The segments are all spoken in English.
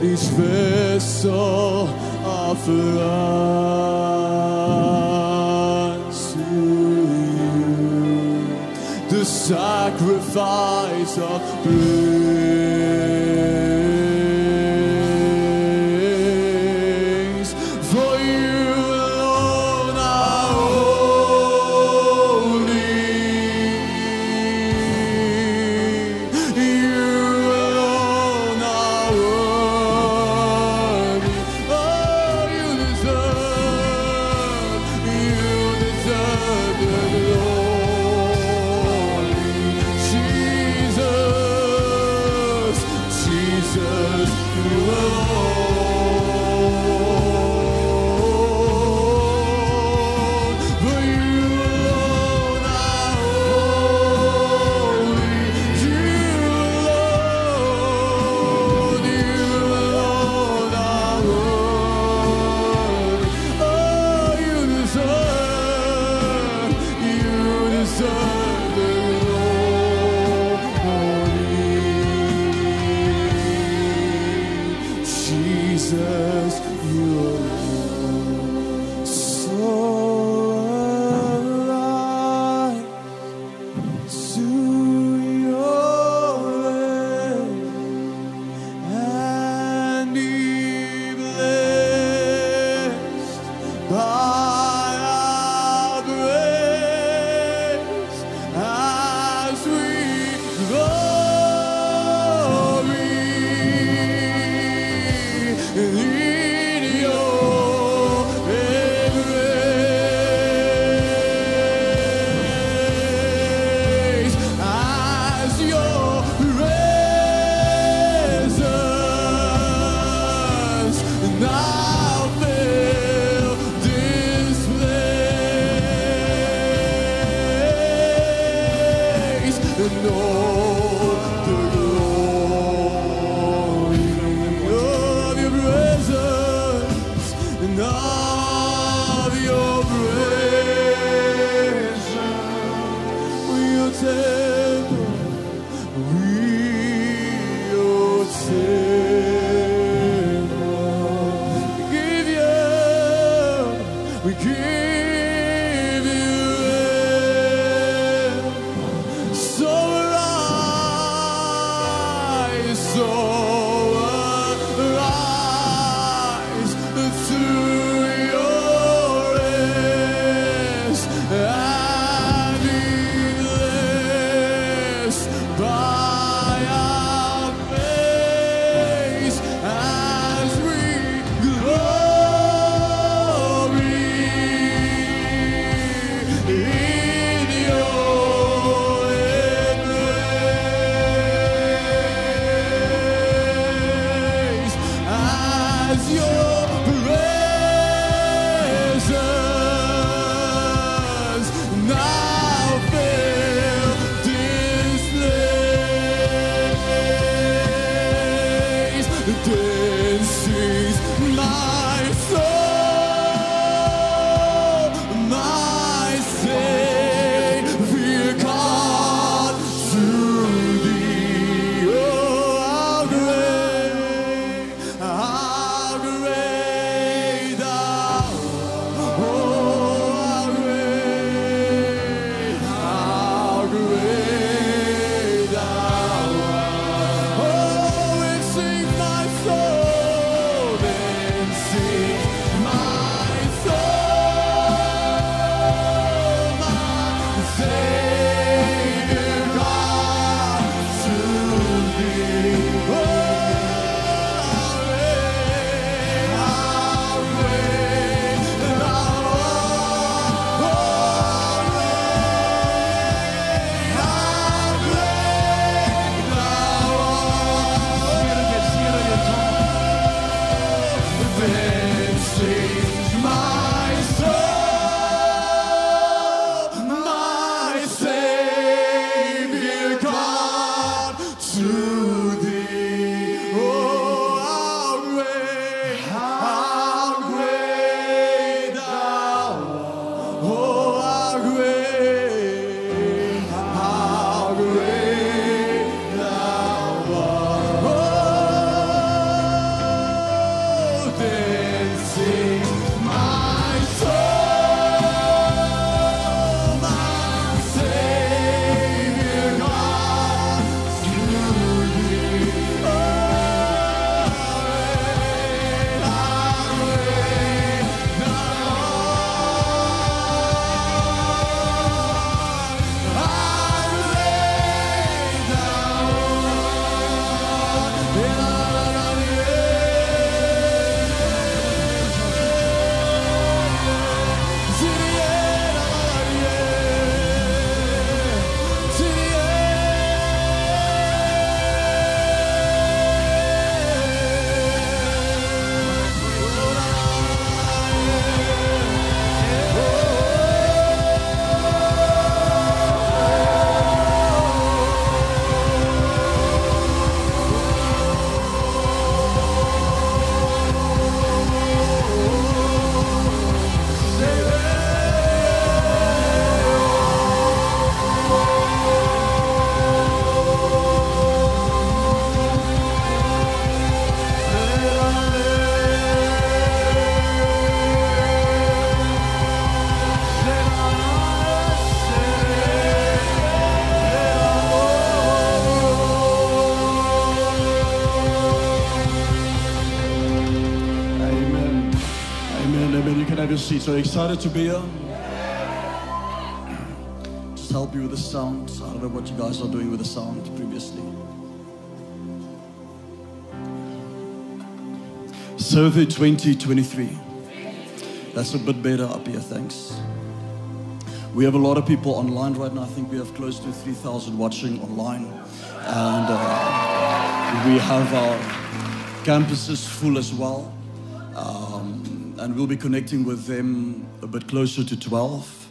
gnädig Schwester offer unto you the sacrifice of blood. say you excited to be here? Just help you with the sound. I don't know what you guys are doing with the sound previously. Survey 2023. That's a bit better up here, thanks. We have a lot of people online right now. I think we have close to 3,000 watching online. And uh, we have our campuses full as well. We'll be connecting with them a bit closer to 12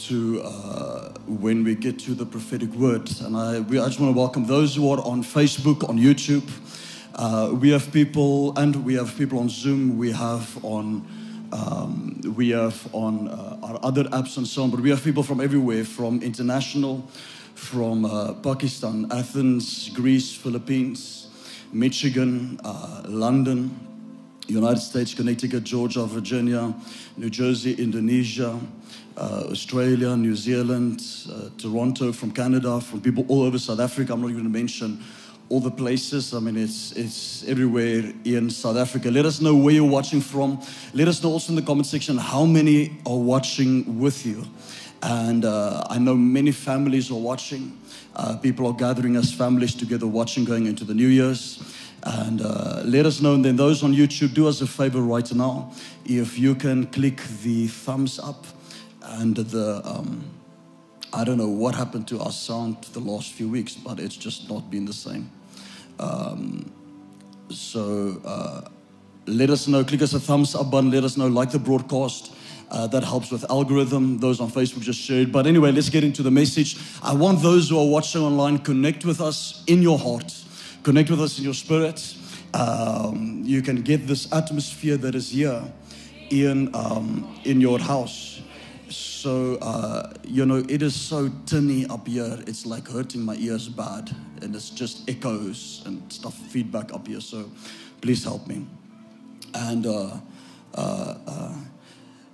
to uh, when we get to the prophetic word. And I, we, I just want to welcome those who are on Facebook, on YouTube. Uh, we have people, and we have people on Zoom. We have on, um, we have on uh, our other apps and so on. But we have people from everywhere, from international, from uh, Pakistan, Athens, Greece, Philippines, Michigan, uh, London, United States, Connecticut, Georgia, Virginia, New Jersey, Indonesia, uh, Australia, New Zealand, uh, Toronto, from Canada, from people all over South Africa. I'm not even going to mention all the places. I mean, it's, it's everywhere in South Africa. Let us know where you're watching from. Let us know also in the comment section how many are watching with you. And uh, I know many families are watching. Uh, people are gathering as families together, watching going into the New Year's. And uh, let us know. And then those on YouTube, do us a favor right now. If you can click the thumbs up and the, um, I don't know what happened to our sound the last few weeks, but it's just not been the same. Um, so uh, let us know. Click us a thumbs up button. Let us know. Like the broadcast. Uh, that helps with algorithm. Those on Facebook just shared. But anyway, let's get into the message. I want those who are watching online connect with us in your heart, connect with us in your spirit. Um, you can get this atmosphere that is here in um, in your house. So uh, you know, it is so tinny up here. It's like hurting my ears bad, and it's just echoes and stuff feedback up here. So please help me. And uh, uh, uh,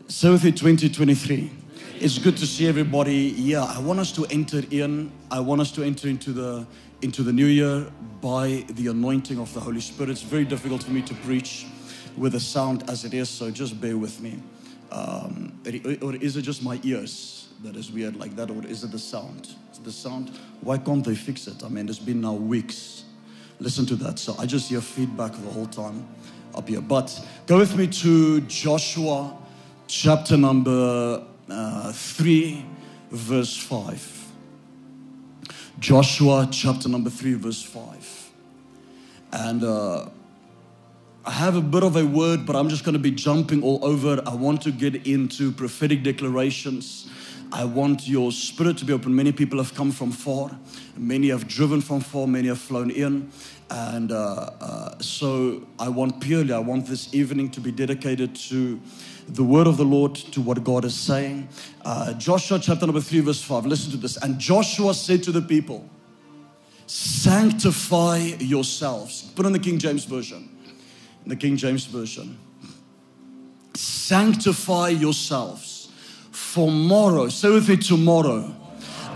Survey 2023. It's good to see everybody here. I want us to enter in. I want us to enter into the into the new year by the anointing of the Holy Spirit. It's very difficult for me to preach with the sound as it is, so just bear with me. Um, or is it just my ears that is weird like that, or is it the sound? It's the sound. Why can't they fix it? I mean, it's been now weeks. Listen to that. So I just hear feedback the whole time up here. But go with me to Joshua chapter number uh, 3, verse 5. Joshua chapter number 3, verse 5. And uh, I have a bit of a word, but I'm just going to be jumping all over. I want to get into prophetic declarations. I want your spirit to be open. Many people have come from far, many have driven from far, many have flown in. And uh, uh, so I want purely, I want this evening to be dedicated to the word of the Lord, to what God is saying. Uh, Joshua chapter number 3, verse 5. Listen to this. And Joshua said to the people, Sanctify yourselves. Put on the King James Version. In the King James Version. Sanctify yourselves. For tomorrow, say with me tomorrow,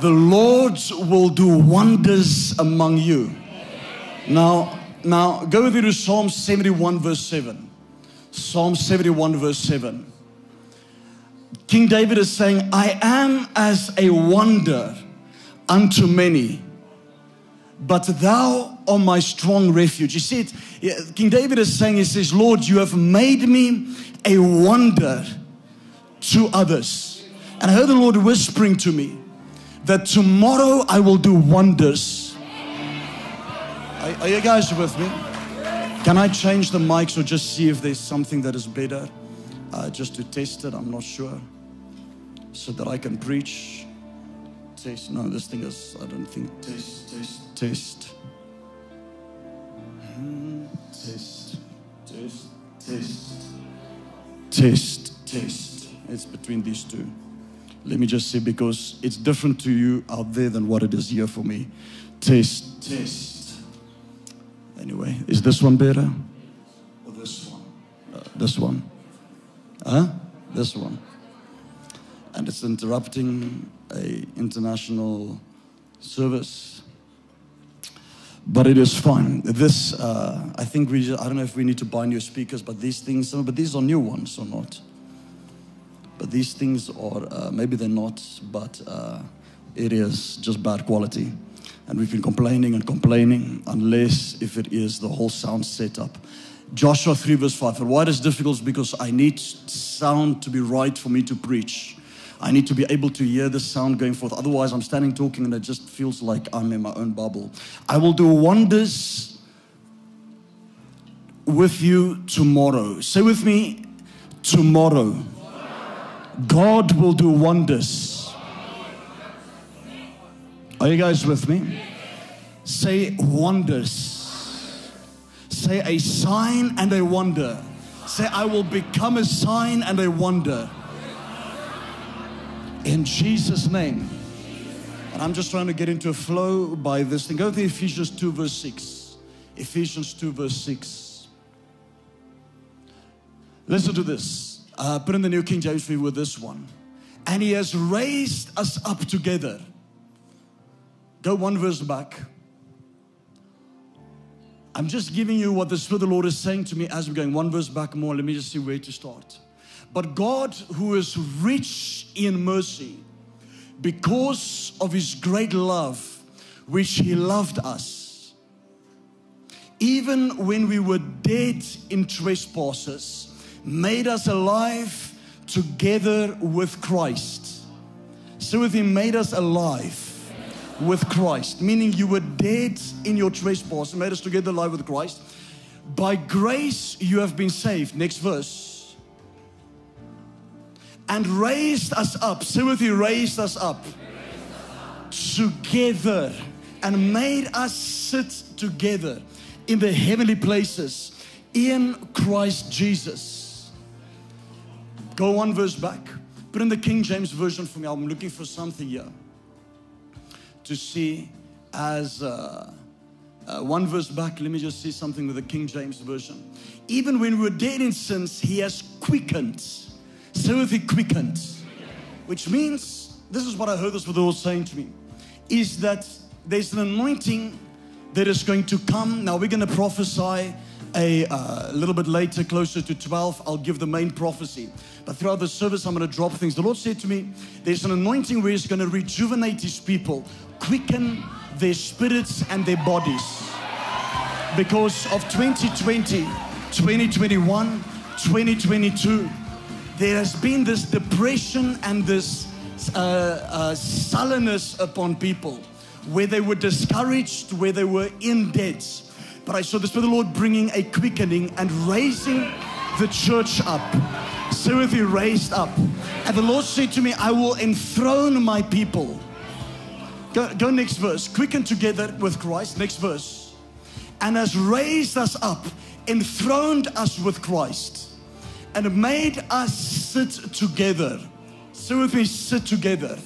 the Lord will do wonders among you. Now, now go with me to Psalm 71, verse 7. Psalm 71, verse 7. King David is saying, I am as a wonder unto many, but thou art my strong refuge. You see it? King David is saying, He says, Lord, you have made me a wonder to others. And I heard the Lord whispering to me that tomorrow I will do wonders. Are, are you guys with me? Can I change the mics or just see if there's something that is better? Uh, just to test it, I'm not sure. So that I can preach. Test. No, this thing is, I don't think. Test, test, test. Hmm, Test, test, test. Test, test. It's between these two. Let me just say, because it's different to you out there than what it is here for me. Test, test. Anyway, is this one better? Or this one? Uh, this one. Huh? This one. And it's interrupting a international service. But it is fine. This, uh, I think we, just, I don't know if we need to buy new speakers, but these things, but these are new ones or not. but these things are, uh, maybe they're not, but uh, it is just bad quality. And we've been complaining and complaining, unless if it is the whole sound setup. Joshua 3, verse 5. And why it is difficult is because I need sound to be right for me to preach. I need to be able to hear the sound going forth. Otherwise, I'm standing talking and it just feels like I'm in my own bubble. I will do wonders with you tomorrow. Say with me, tomorrow. God will do wonders. Are you guys with me? Say wonders. Say a sign and a wonder. Say, I will become a sign and a wonder. In Jesus' name. And I'm just trying to get into a flow by this thing. Go to Ephesians 2, verse 6. Ephesians 2, verse 6. Listen to this. Uh, put in the New King James for with this one. And he has raised us up together. Go one verse back. I'm just giving you what the Spirit of the Lord is saying to me as we're going one verse back more. Let me just see where to start. But God, who is rich in mercy, because of his great love, which he loved us, even when we were dead in trespasses, made us alive together with Christ. So with him, made us alive with Christ, meaning you were dead in your trespasses, made us together alive with Christ. By grace you have been saved. Next verse. And raised us up. Say with you, raised us up. Together and made us sit together in the heavenly places in Christ Jesus. Go one verse back. Put in the King James Version for me. I'm looking for something here to see as uh, uh, one verse back. Let me just see something with the King James Version. Even when we were dead in sins, He has quickened. So if He quickened, which means this is what I heard this with the Lord saying to me, is that there's an anointing that is going to come. Now we're going to prophesy a uh, little bit later, closer to 12, I'll give the main prophecy. But throughout the service, I'm going to drop things. The Lord said to me, There's an anointing where He's going to rejuvenate His people, quicken their spirits and their bodies. Because of 2020, 2021, 2022, there has been this depression and this uh, uh, sullenness upon people where they were discouraged, where they were in debt. But I saw the Spirit of the Lord bringing a quickening and raising the church up. Timothy raised up. And the Lord said to me, I will enthrone my people. Go, go next verse. Quicken together with Christ. Next verse. And has raised us up, enthroned us with Christ, and made us sit together. Say with me, sit together.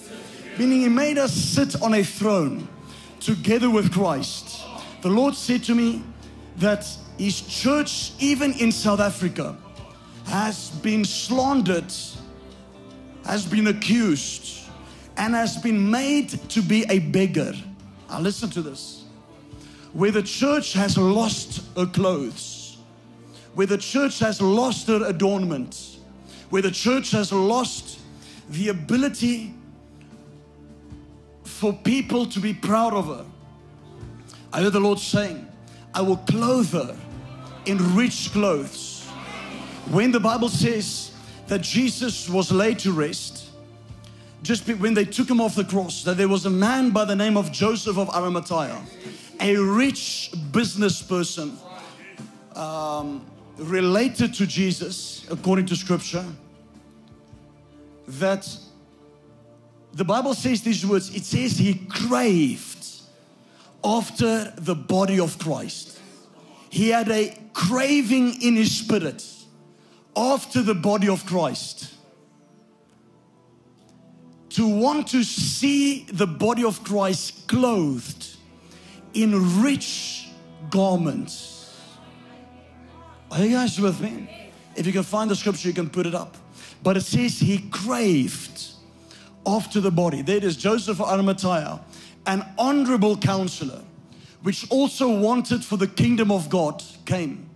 Meaning, He made us sit on a throne together with Christ. The Lord said to me that His church, even in South Africa, has been slandered, has been accused, and has been made to be a beggar. Now, listen to this. Where the church has lost her clothes, where the church has lost her adornment, where the church has lost the ability for people to be proud of her. I heard the Lord saying, I will clothe her in rich clothes. When the Bible says that Jesus was laid to rest, just when they took him off the cross, that there was a man by the name of Joseph of Arimathea, a rich business person um, related to Jesus, according to scripture, that the Bible says these words it says he craved after the body of Christ. He had a craving in his spirit after the body of Christ to want to see the body of Christ clothed in rich garments. Are you guys with me? If you can find the scripture, you can put it up. But it says he craved after the body. There it is Joseph of Arimathea, an honorable counselor, which also wanted for the kingdom of God, came.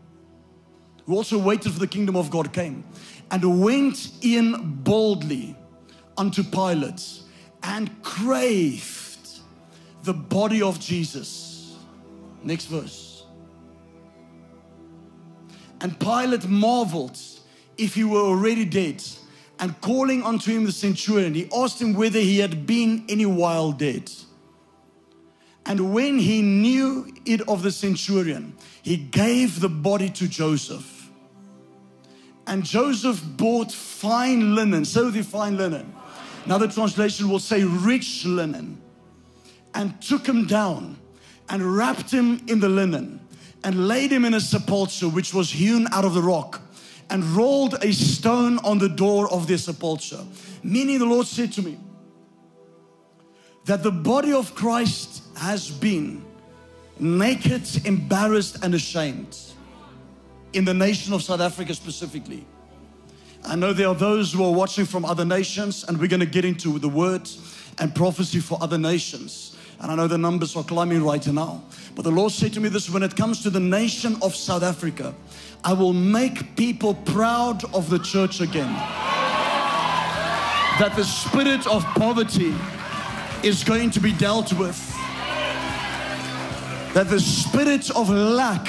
who also waited for the kingdom of God came and went in boldly unto Pilate and craved the body of Jesus. Next verse. And Pilate marveled if he were already dead. And calling unto him the centurion, he asked him whether he had been any while dead. And when he knew it of the centurion, he gave the body to Joseph. And Joseph bought fine linen, so the fine linen. Another translation will say rich linen, and took him down and wrapped him in the linen and laid him in a sepulchre which was hewn out of the rock and rolled a stone on the door of their sepulchre. Meaning, the Lord said to me that the body of Christ has been naked, embarrassed, and ashamed in the nation of South Africa specifically. I know there are those who are watching from other nations, and we're going to get into the word and prophecy for other nations. And I know the numbers are climbing right now. But the Lord said to me this when it comes to the nation of South Africa, I will make people proud of the church again. That the spirit of poverty is going to be dealt with. That the spirit of lack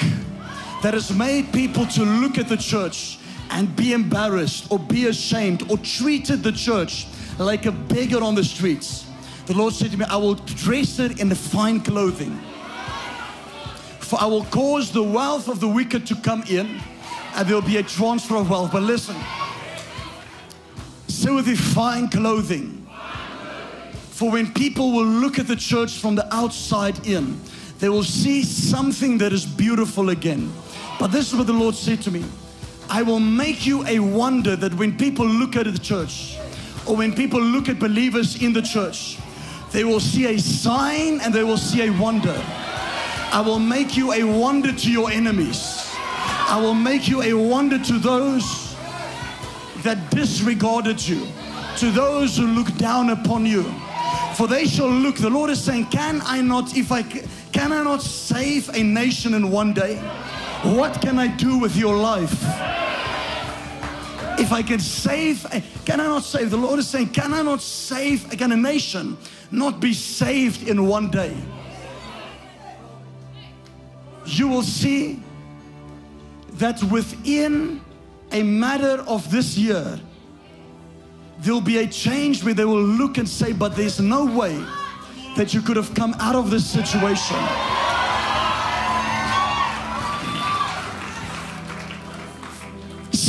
that has made people to look at the church and be embarrassed or be ashamed or treated the church like a beggar on the streets. The Lord said to me, I will dress it in the fine clothing. For I will cause the wealth of the wicked to come in and there'll be a transfer of wealth. But listen, say with the fine clothing. For when people will look at the church from the outside in, they will see something that is beautiful again. But this is what the Lord said to me I will make you a wonder that when people look at the church, or when people look at believers in the church, they will see a sign and they will see a wonder. I will make you a wonder to your enemies. I will make you a wonder to those that disregarded you, to those who look down upon you. For they shall look, the Lord is saying, Can I not, if I can I not save a nation in one day? What can I do with your life? If I can save, can I not save? The Lord is saying, Can I not save? A nation not be saved in one day? You will see that within a matter of this year, there'll be a change where they will look and say, But there's no way that you could have come out of this situation.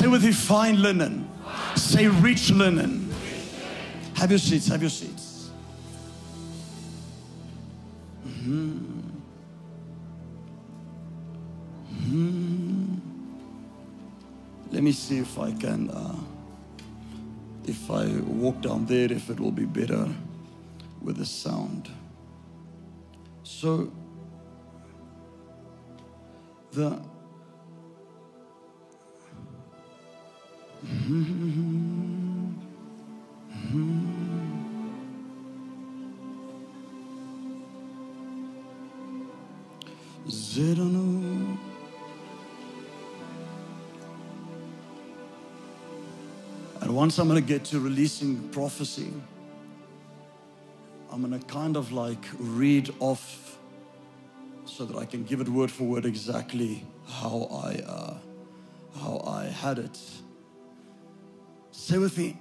Say with your fine linen. Say rich linen. Have your seats, have your seats. Mm-hmm. Mm-hmm. Let me see if I can, uh, if I walk down there, if it will be better with the sound. So, the And once I'm going to get to releasing prophecy, I'm going to kind of like read off so that I can give it word for word exactly how I uh, how I had it. Say with me,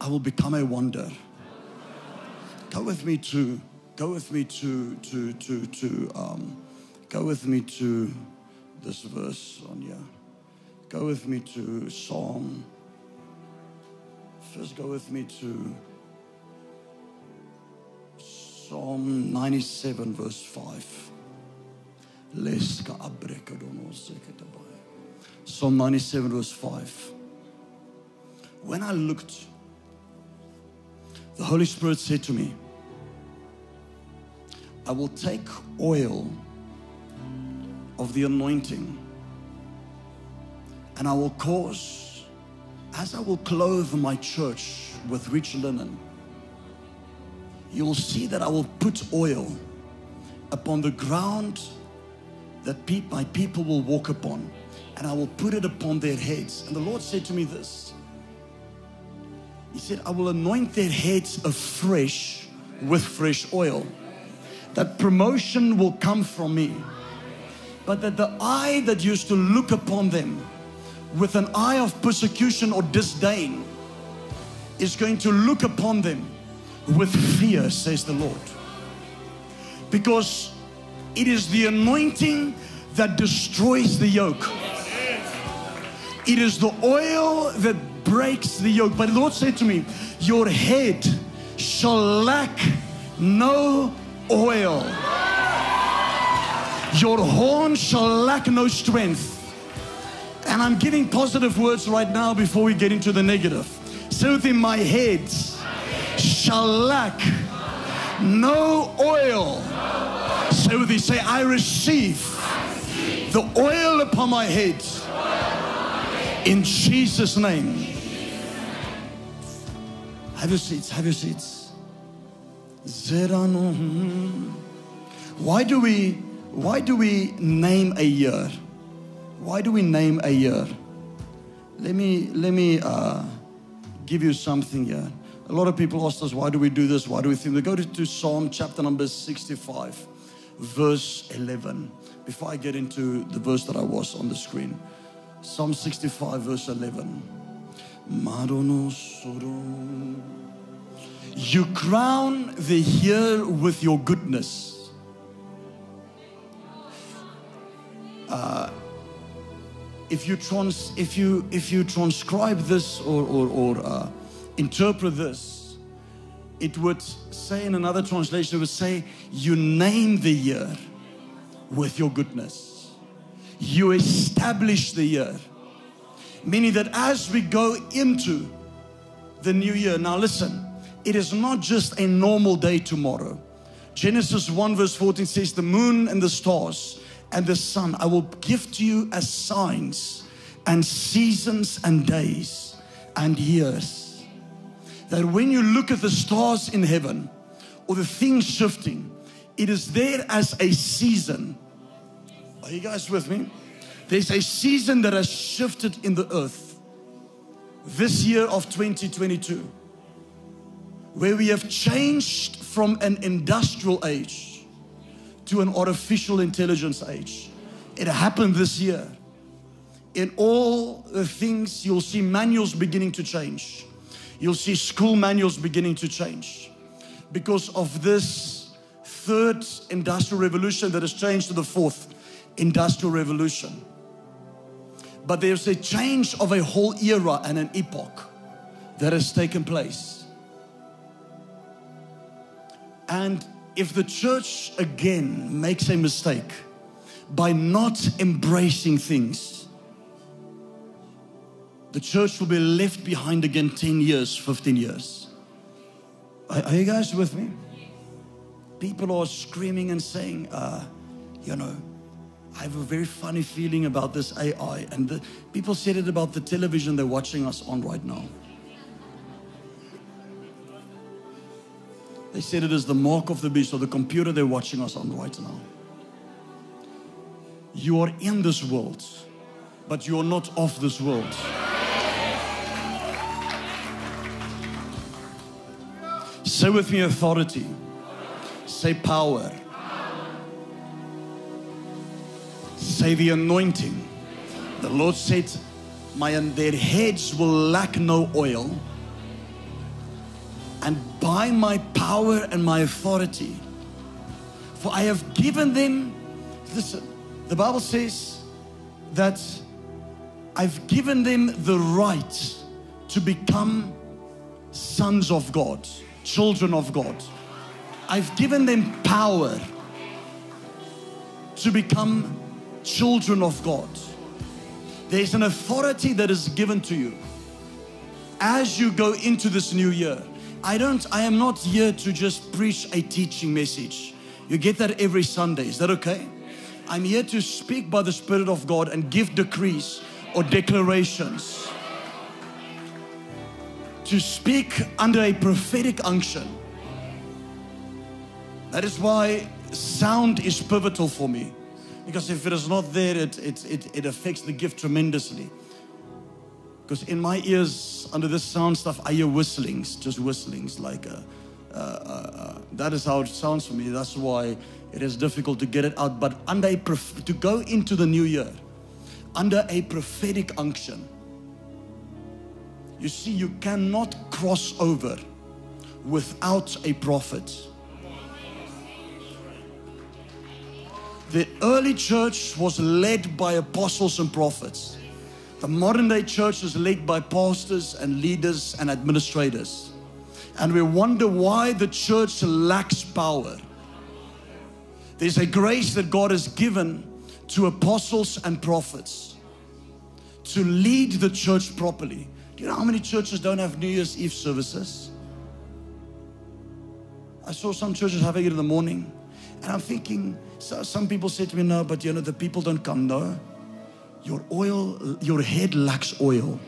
I will become a wonder. Go with me to go with me to to to to um, go with me to this verse on here. Go with me to Psalm. First, go with me to Psalm 97, verse 5. Psalm 97, verse 5. When I looked, the Holy Spirit said to me, I will take oil of the anointing and I will cause, as I will clothe my church with rich linen, you'll see that I will put oil upon the ground that my people will walk upon. and I will put it upon their heads. And the Lord said to me this He said, I will anoint their heads afresh with fresh oil. That promotion will come from me. But that the eye that used to look upon them with an eye of persecution or disdain is going to look upon them with fear, says the Lord. Because it is the anointing that destroys the yoke. It is the oil that breaks the yoke. But the Lord said to me, Your head shall lack no oil. Your horn shall lack no strength. And I'm giving positive words right now before we get into the negative. Say within my head shall lack no oil. With you, say, I receive the oil upon my head in Jesus' name. Have your seats, have your seats. Why do we why do we name a year? Why do we name a year? Let me let me uh, give you something here. A lot of people ask us, why do we do this? Why do we think? We go to, to Psalm chapter number 65, verse 11. Before I get into the verse that I was on the screen, Psalm 65, verse 11. You crown the year with your goodness. Uh, if you trans, if you if you transcribe this or or, or uh, interpret this, it would say in another translation, it would say, You name the year with your goodness, you establish the year. Meaning that as we go into the new year, now listen, it is not just a normal day tomorrow. Genesis 1, verse 14 says, The moon and the stars and the sun I will give to you as signs and seasons and days and years. That when you look at the stars in heaven or the things shifting, it is there as a season. Are you guys with me? There's a season that has shifted in the earth this year of 2022 where we have changed from an industrial age to an artificial intelligence age. It happened this year. In all the things, you'll see manuals beginning to change. You'll see school manuals beginning to change because of this third industrial revolution that has changed to the fourth industrial revolution. But there's a change of a whole era and an epoch that has taken place. And if the church again makes a mistake by not embracing things, the church will be left behind again 10 years, 15 years. Are, are you guys with me? People are screaming and saying, uh, you know, I have a very funny feeling about this AI. And the, people said it about the television they're watching us on right now. They said it is the mark of the beast or the computer they're watching us on right now. You are in this world, but you are not of this world. Say with me authority. Say power. Say the anointing. The Lord said, My and their heads will lack no oil. And by my power and my authority, for I have given them, listen, the Bible says that I've given them the right to become sons of God, children of God. I've given them power to become children of God. There's an authority that is given to you as you go into this new year. I don't, I am not here to just preach a teaching message. You get that every Sunday. Is that okay? I'm here to speak by the Spirit of God and give decrees or declarations. To speak under a prophetic unction. That is why sound is pivotal for me. Because if it is not there, it, it, it, it affects the gift tremendously. Because in my ears, under this sound stuff, I hear whistlings, just whistlings. Like uh, uh, uh, that is how it sounds for me. That's why it is difficult to get it out. But under a to go into the new year, under a prophetic unction, you see, you cannot cross over without a prophet. The early church was led by apostles and prophets. The modern day church is led by pastors and leaders and administrators. And we wonder why the church lacks power. There's a grace that God has given to apostles and prophets to lead the church properly. Do you know how many churches don't have New Year's Eve services? I saw some churches having it in the morning. And I'm thinking, so some people say to me, no, but you know, the people don't come. No. Your oil, your head lacks oil.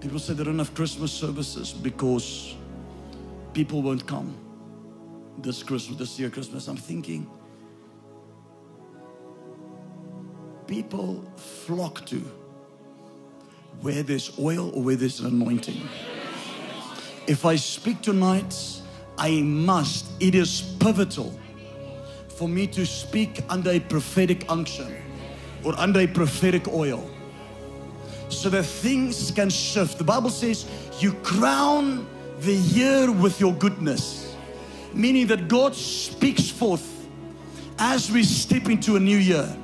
People say they don't have Christmas services because people won't come this Christmas, this year Christmas. I'm thinking, people flock to where there's oil or where there's an anointing. If I speak tonight, I must, it is pivotal for me to speak under a prophetic unction or under a prophetic oil so that things can shift. The Bible says you crown the year with your goodness, meaning that God speaks forth as we step into a new year.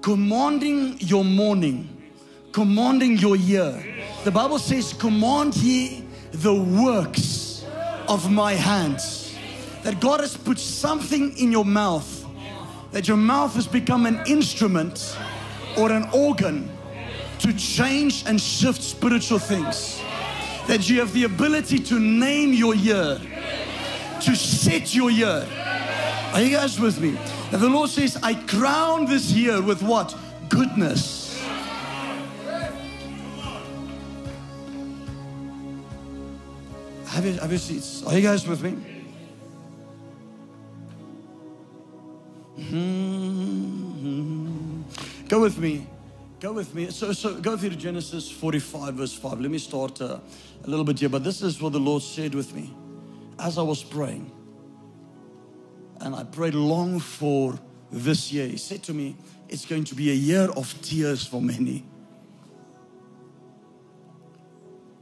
Commanding your morning, commanding your year. The Bible says, Command ye the works of my hands. That God has put something in your mouth that your mouth has become an instrument or an organ to change and shift spiritual things. That you have the ability to name your year, to set your year. Are you guys with me? The Lord says, I crown this year with what? Goodness. Have your, have you seats? Are you guys with me? Mm-hmm. Go with me. Go with me. So, so go through to Genesis 45, verse 5. Let me start uh, a little bit here, but this is what the Lord said with me as I was praying. And I prayed long for this year. He said to me, It's going to be a year of tears for many.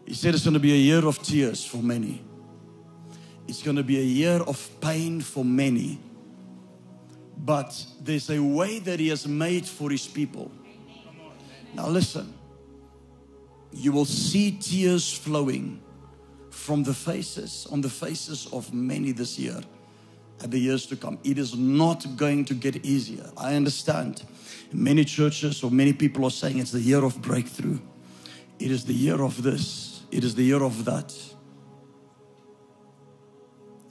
He said it's going to be a year of tears for many. It's going to be a year of pain for many. But there's a way that He has made for His people. Now, listen. You will see tears flowing from the faces, on the faces of many this year and the years to come. It is not going to get easier. I understand. Many churches or many people are saying it's the year of breakthrough. It is the year of this. It is the year of that.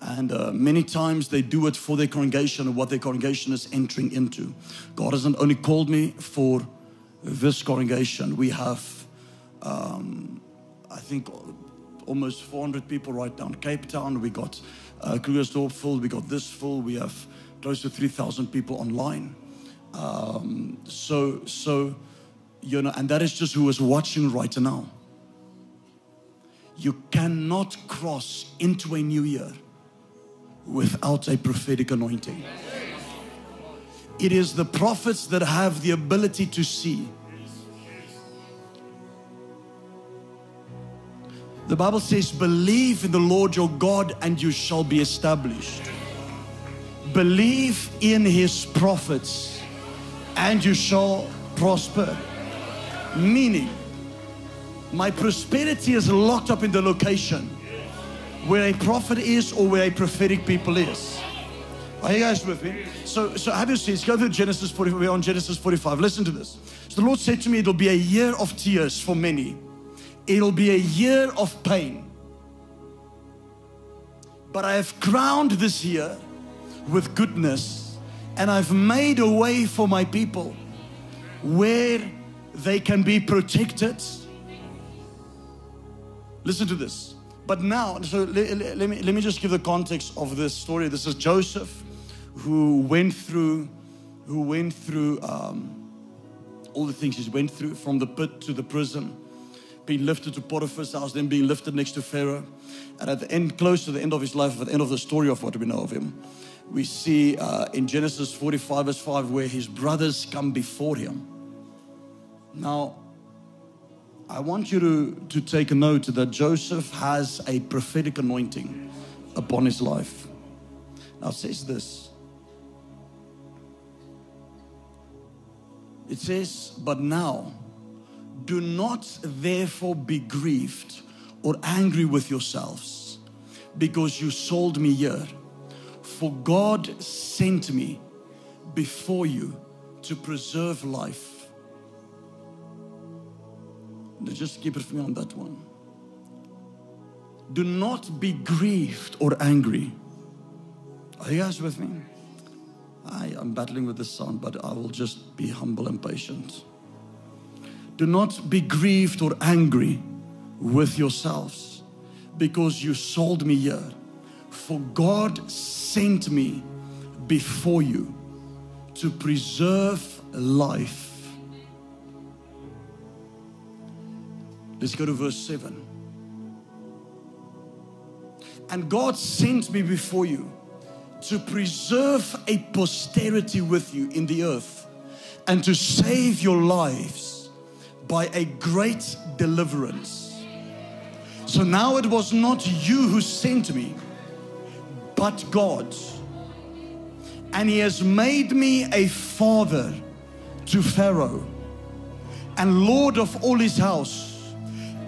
And uh, many times they do it for their congregation and what their congregation is entering into. God hasn't only called me for this congregation. We have, um, I think, almost 400 people right down Cape Town. We got uh, Krugersdorp full. We got this full. We have close to 3,000 people online. Um, so, so, you know, and that is just who is watching right now. You cannot cross into a new year without a prophetic anointing. It is the prophets that have the ability to see. The Bible says, Believe in the Lord your God and you shall be established. Believe in his prophets and you shall prosper. Meaning, my prosperity is locked up in the location where a prophet is or where a prophetic people is. Are you guys with me? So, so have your seats. Go to Genesis 45. We're on Genesis 45. Listen to this. So the Lord said to me, It'll be a year of tears for many, it'll be a year of pain. But I have crowned this year with goodness, and I've made a way for my people where they can be protected Listen to this. But now, so let, let, me, let me just give the context of this story. This is Joseph who went through, who went through um, all the things he went through from the pit to the prison, being lifted to Potiphar's house, then being lifted next to Pharaoh. And at the end, close to the end of his life, at the end of the story of what we know of him, we see uh, in Genesis 45, verse 5, where his brothers come before him. Now, I want you to, to take a note that Joseph has a prophetic anointing upon his life. Now, it says this it says, But now, do not therefore be grieved or angry with yourselves because you sold me here. For God sent me before you to preserve life. Just keep it for me on that one. Do not be grieved or angry. Are you guys with me? I am battling with this sound, but I will just be humble and patient. Do not be grieved or angry with yourselves because you sold me here. For God sent me before you to preserve life. Let's go to verse 7. And God sent me before you to preserve a posterity with you in the earth and to save your lives by a great deliverance. So now it was not you who sent me, but God. And He has made me a father to Pharaoh and Lord of all his house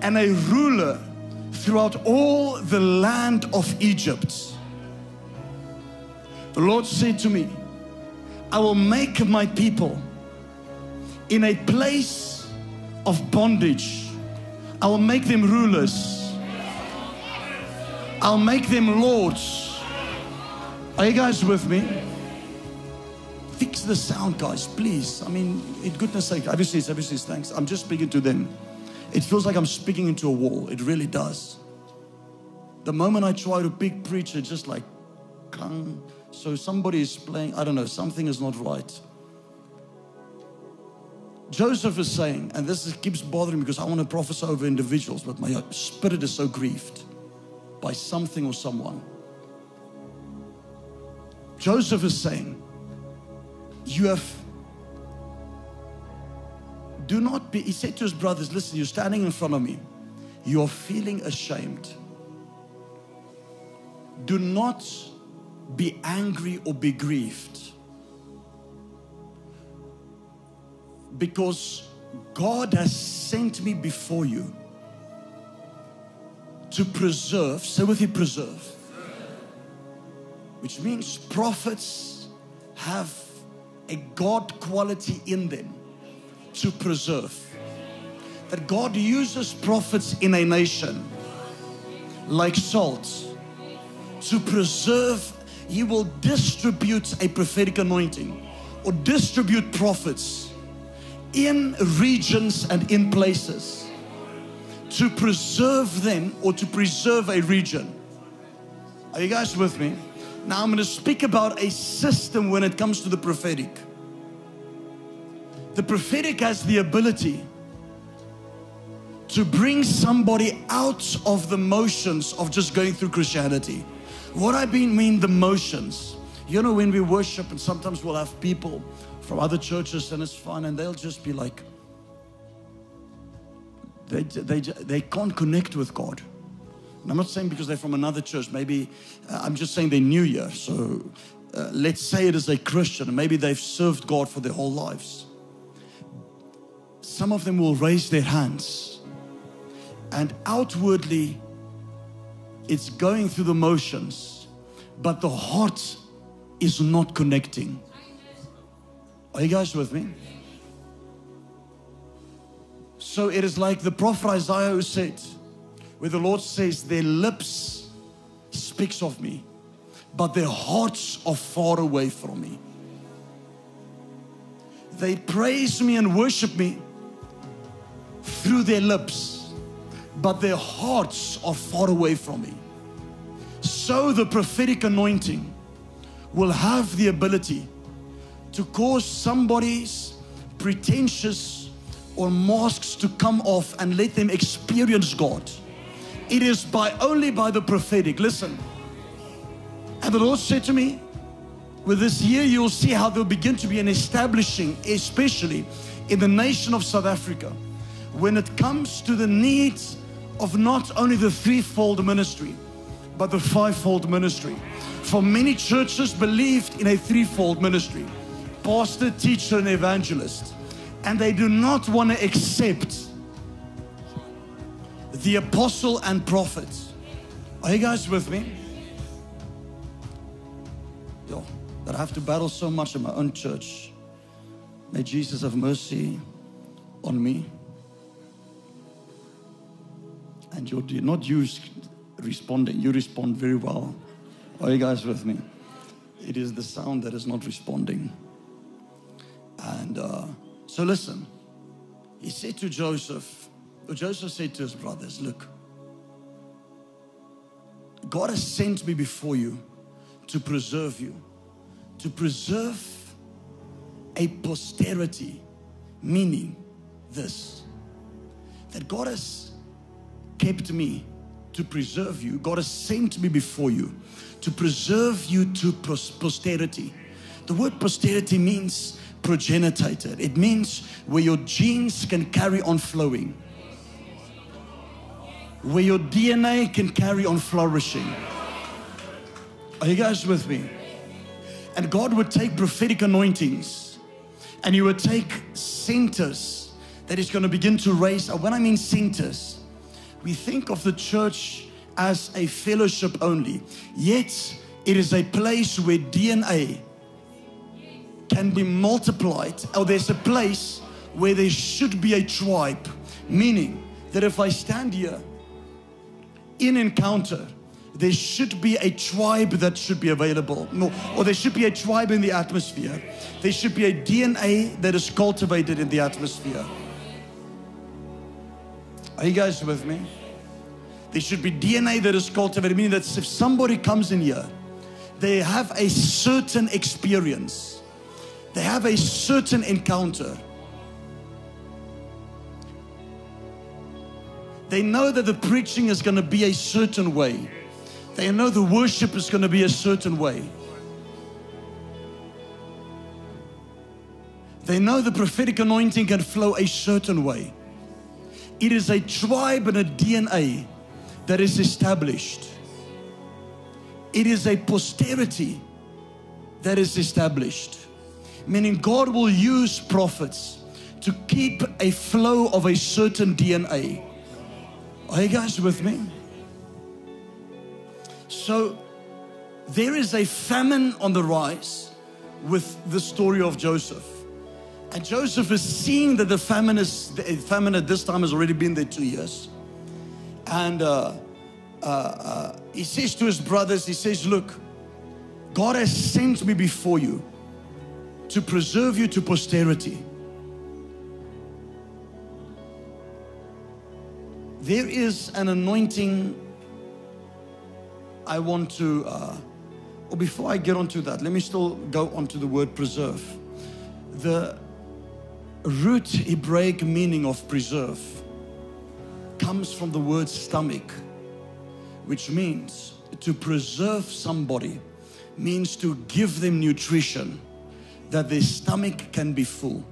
and a ruler throughout all the land of Egypt. The Lord said to me, I will make my people in a place of bondage. I will make them rulers. I'll make them lords. Are you guys with me? Fix the sound, guys, please. I mean, in goodness sake, obviously, obviously, thanks. I'm just speaking to them. It feels like I'm speaking into a wall. It really does. The moment I try to big preach, it just like, clang. So somebody is playing, I don't know, something is not right. Joseph is saying, and this is, keeps bothering me because I want to prophesy over individuals, but my spirit is so grieved by something or someone. Joseph is saying, You have, do not be, he said to his brothers, Listen, you're standing in front of me, you're feeling ashamed. Do not be angry or be grieved. Because God has sent me before you to preserve, say with you, preserve. Which means prophets have a God quality in them to preserve. That God uses prophets in a nation like salt to preserve. He will distribute a prophetic anointing or distribute prophets in regions and in places to preserve them or to preserve a region. Are you guys with me? Now I'm going to speak about a system when it comes to the prophetic. The prophetic has the ability to bring somebody out of the motions of just going through Christianity. What I mean, mean the motions. You know, when we worship, and sometimes we'll have people from other churches, and it's fun, and they'll just be like, they, they, they can't connect with God. And I'm not saying because they're from another church, maybe uh, I'm just saying they're new here. So uh, let's say it is a Christian, and maybe they've served God for their whole lives. Some of them will raise their hands, and outwardly, it's going through the motions, but the heart is not connecting. Are you guys with me? So it is like the prophet Isaiah who said, where the Lord says, Their lips speaks of me, but their hearts are far away from me. They praise me and worship me through their lips, but their hearts are far away from me. So the prophetic anointing will have the ability to cause somebody's pretentious or masks to come off and let them experience God. It is by only by the prophetic. Listen. And the Lord said to me, with this year, you'll see how there'll begin to be an establishing, especially in the nation of South Africa, when it comes to the needs of not only the threefold ministry, but the fivefold ministry. For many churches believed in a threefold ministry pastor, teacher, and evangelist. And they do not want to accept the apostle and prophet. Are you guys with me? Yo, that I have to battle so much in my own church. May Jesus have mercy on me. And you're not you responding, you respond very well. Are you guys with me? It is the sound that is not responding. And uh, so listen, he said to Joseph, Joseph said to his brothers, Look, God has sent me before you to preserve you, to preserve a posterity, meaning this that God has kept me to preserve you. God has sent me before you to preserve you to posterity. The word posterity means progenitated, it means where your genes can carry on flowing, where your DNA can carry on flourishing. Are you guys with me? And God would take prophetic anointings and He would take centers that He's going to begin to raise. When I mean centers, we think of the church as a fellowship only, yet it is a place where DNA can be multiplied, or there's a place where there should be a tribe. Meaning that if I stand here in encounter, there should be a tribe that should be available, or there should be a tribe in the atmosphere. There should be a DNA that is cultivated in the atmosphere. Are you guys with me? There should be DNA that is cultivated, meaning that if somebody comes in here, they have a certain experience, they have a certain encounter. They know that the preaching is going to be a certain way. They know the worship is going to be a certain way. They know the prophetic anointing can flow a certain way. It is a tribe and a DNA that is established. It is a posterity that is established. Meaning, God will use prophets to keep a flow of a certain DNA. Are you guys with me? So, there is a famine on the rise with the story of Joseph. And Joseph is seeing that the famine is the famine at this time has already been there two years. And uh, uh, uh, he says to his brothers, he says, Look, God has sent me before you to preserve you to posterity. There is an anointing I want to, uh, or before I get onto that, let me still go onto the word preserve. The root Hebraic meaning of preserve comes from the word stomach, which means to preserve somebody means to give them nutrition that their stomach can be full.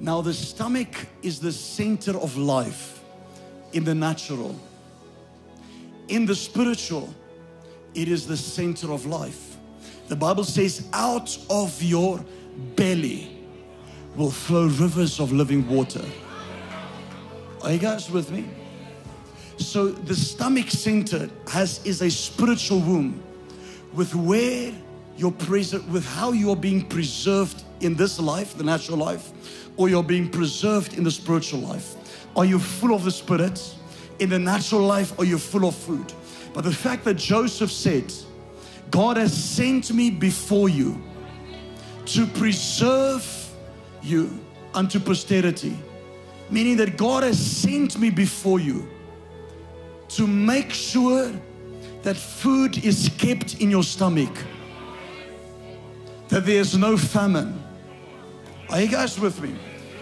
Now, the stomach is the center of life in the natural. In the spiritual, it is the center of life. The Bible says, out of your belly will flow rivers of living water. Are you guys with me? So the stomach center has is a spiritual womb with where you're present with how you are being preserved in this life, the natural life, or you're being preserved in the spiritual life. Are you full of the spirit? In the natural life, are you full of food? But the fact that Joseph said, God has sent me before you to preserve you unto posterity Meaning that God has sent me before you to make sure that food is kept in your stomach, that there's no famine. Are you guys with me?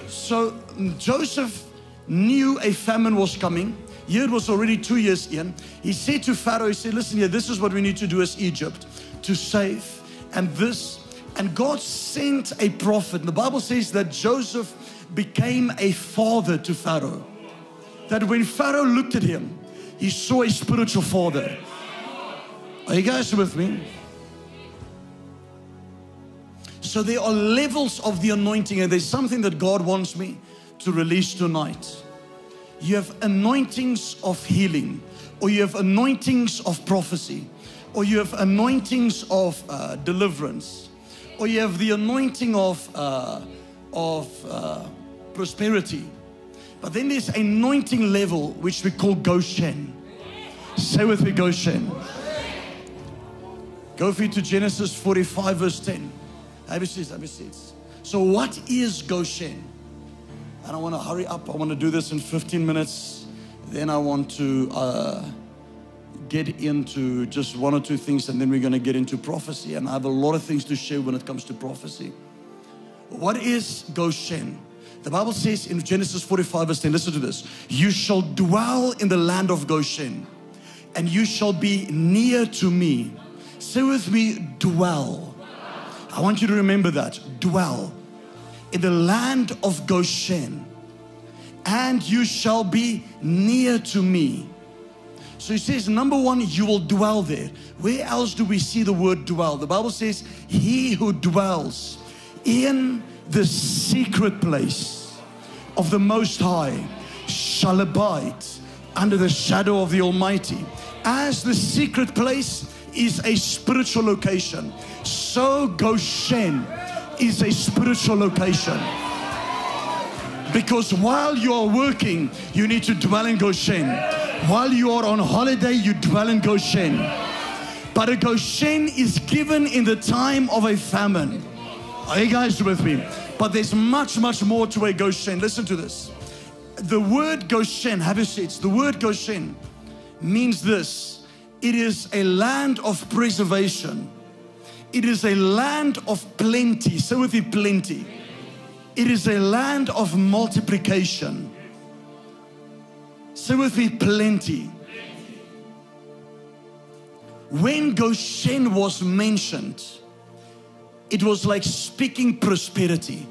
So mm, Joseph knew a famine was coming. Here it was already two years in. He said to Pharaoh, he said, listen here, this is what we need to do as Egypt to save. And this, and God sent a prophet. The Bible says that Joseph became a father to Pharaoh. That when Pharaoh looked at him, he saw a spiritual father. Are you guys with me? So there are levels of the anointing, and there's something that God wants me to release tonight. You have anointings of healing, or you have anointings of prophecy, or you have anointings of uh, deliverance, or you have the anointing of, uh, of uh, prosperity. But then there's anointing level which we call Goshen. Say with me, Goshen. Go for you to Genesis 45, verse 10. Have a seat, have a seat. So, what is Goshen? I want to hurry up. I want to do this in 15 minutes. Then I want to uh, get into just one or two things, and then we're going to get into prophecy. And I have a lot of things to share when it comes to prophecy. What is Goshen? The Bible says in Genesis 45, verse 10, listen to this. You shall dwell in the land of Goshen, and you shall be near to me. Say with me, dwell. I want you to remember that. Dwell in the land of Goshen, and you shall be near to me. So he says, number one, you will dwell there. Where else do we see the word dwell? The Bible says, He who dwells in the secret place of the Most High shall abide under the shadow of the Almighty. As the secret place is a spiritual location, so Goshen is a spiritual location. Because while you are working, you need to dwell in Goshen. While you are on holiday, you dwell in Goshen. But a Goshen is given in the time of a famine. Are you guys with me? But there's much, much more to a Goshen. Listen to this. The word Goshen, have a seat. The word Goshen means this it is a land of preservation, it is a land of plenty. Say with me, plenty. It is a land of multiplication. Say with me, plenty. When Goshen was mentioned, it was like speaking prosperity.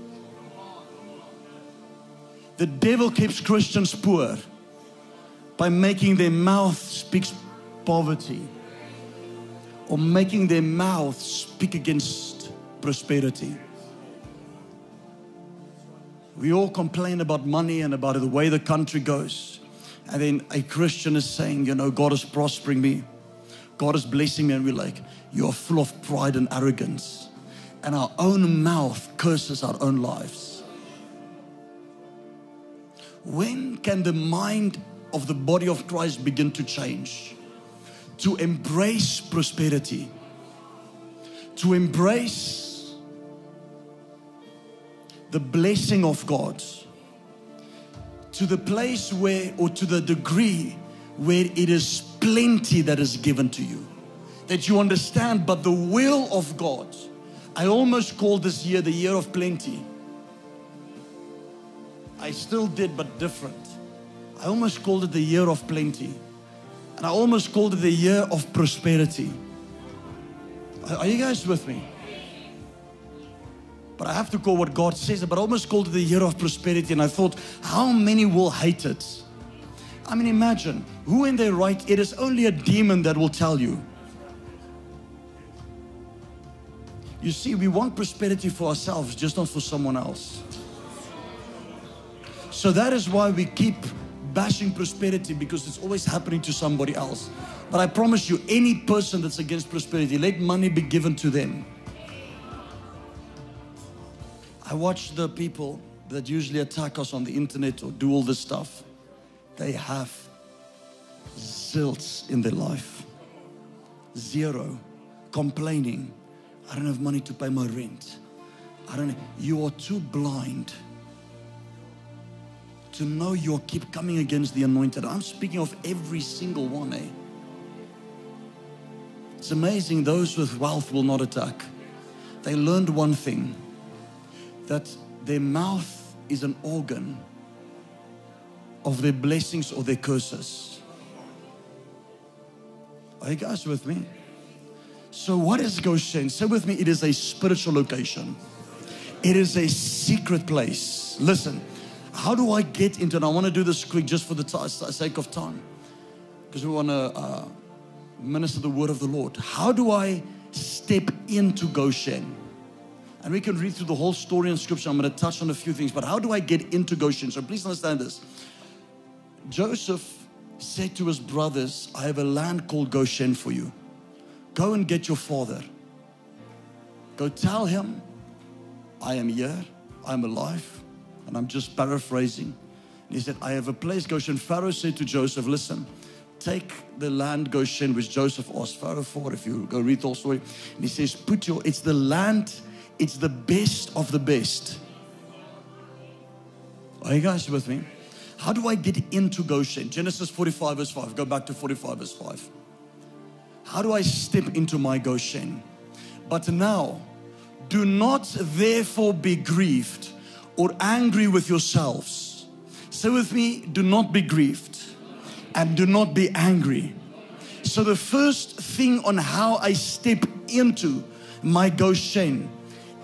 The devil keeps Christians poor by making their mouth speak poverty or making their mouth speak against prosperity. We all complain about money and about the way the country goes. And then a Christian is saying, you know, God is prospering me. God is blessing me. And we're like, you're full of pride and arrogance. And our own mouth curses our own lives. When can the mind of the body of Christ begin to change? To embrace prosperity, to embrace the blessing of God, to the place where, or to the degree where it is plenty that is given to you. That you understand, but the will of God. I almost called this year the year of plenty. I still did, but different. I almost called it the year of plenty. And I almost called it the year of prosperity. Are you guys with me? But I have to call what God says, but I almost called it the year of prosperity. And I thought, how many will hate it? I mean, imagine who in their right, it is only a demon that will tell you. You see, we want prosperity for ourselves, just not for someone else. So that is why we keep bashing prosperity because it's always happening to somebody else. But I promise you, any person that's against prosperity, let money be given to them. I watch the people that usually attack us on the internet or do all this stuff. They have zilts in their life, zero, complaining. I don't have money to pay my rent. I don't know. You are too blind to know you keep coming against the anointed. I'm speaking of every single one, eh? It's amazing those with wealth will not attack. They learned one thing that their mouth is an organ of their blessings or their curses. Are you guys with me? So, what is Goshen? Say with me, it is a spiritual location, it is a secret place. Listen, how do I get into it? I want to do this quick just for the t- sake of time because we want to uh, minister the word of the Lord. How do I step into Goshen? And we can read through the whole story in scripture. I'm going to touch on a few things, but how do I get into Goshen? So please understand this. Joseph said to his brothers, I have a land called Goshen for you. Go and get your father. Go tell him, I am here, I'm alive, and I'm just paraphrasing. And he said, I have a place, Goshen. Pharaoh said to Joseph, Listen, take the land Goshen, which Joseph asked Pharaoh for. If you go read the whole story, and he says, Put your, it's the land, it's the best of the best. Are you guys with me? How do I get into Goshen? Genesis 45, verse 5. Go back to 45, verse 5. How do I step into my Goshen? But now, do not therefore be grieved or angry with yourselves. Say with me, do not be grieved and do not be angry. So, the first thing on how I step into my Goshen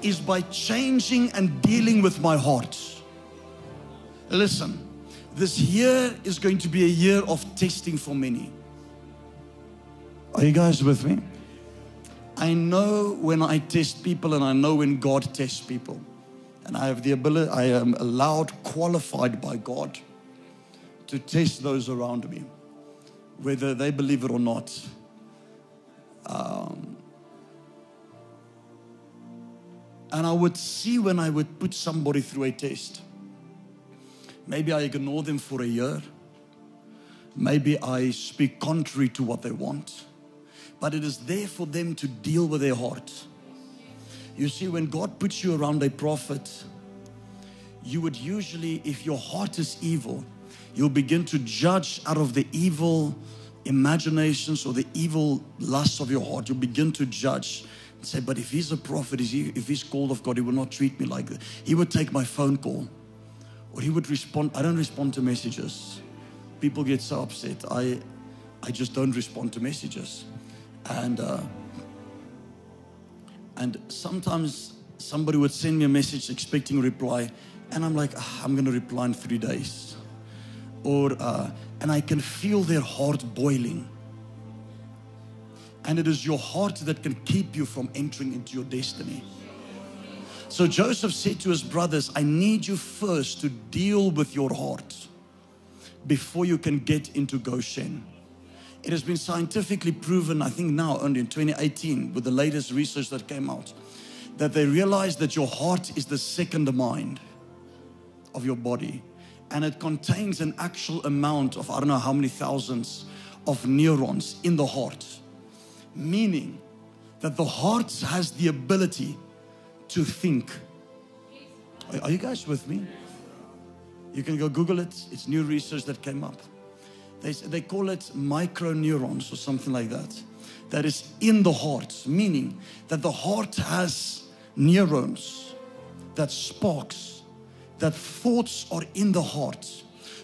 is by changing and dealing with my heart. Listen, this year is going to be a year of testing for many. Are you guys with me? I know when I test people and I know when God tests people. And I have the ability, I am allowed, qualified by God to test those around me, whether they believe it or not. Um, and I would see when I would put somebody through a test. Maybe I ignore them for a year. Maybe I speak contrary to what they want but it is there for them to deal with their heart. You see, when God puts you around a prophet, you would usually, if your heart is evil, you'll begin to judge out of the evil imaginations or the evil lusts of your heart. You'll begin to judge say, But if he's a prophet, if he's called of God, he will not treat me like that. He would take my phone call or he would respond. I don't respond to messages. People get so upset. I, I just don't respond to messages. And uh, and sometimes somebody would send me a message expecting a reply, and I'm like, ah, I'm going to reply in three days, or uh, and I can feel their heart boiling. And it is your heart that can keep you from entering into your destiny. So Joseph said to his brothers, I need you first to deal with your heart before you can get into Goshen. It has been scientifically proven, I think now, only in 2018, with the latest research that came out, that they realized that your heart is the second mind of your body. And it contains an actual amount of, I don't know how many thousands of neurons in the heart. Meaning that the heart has the ability to think. Are you guys with me? You can go Google it. It's new research that came up. They, they call it microneurons or something like that. That is in the heart, meaning that the heart has neurons that sparks, that thoughts are in the heart.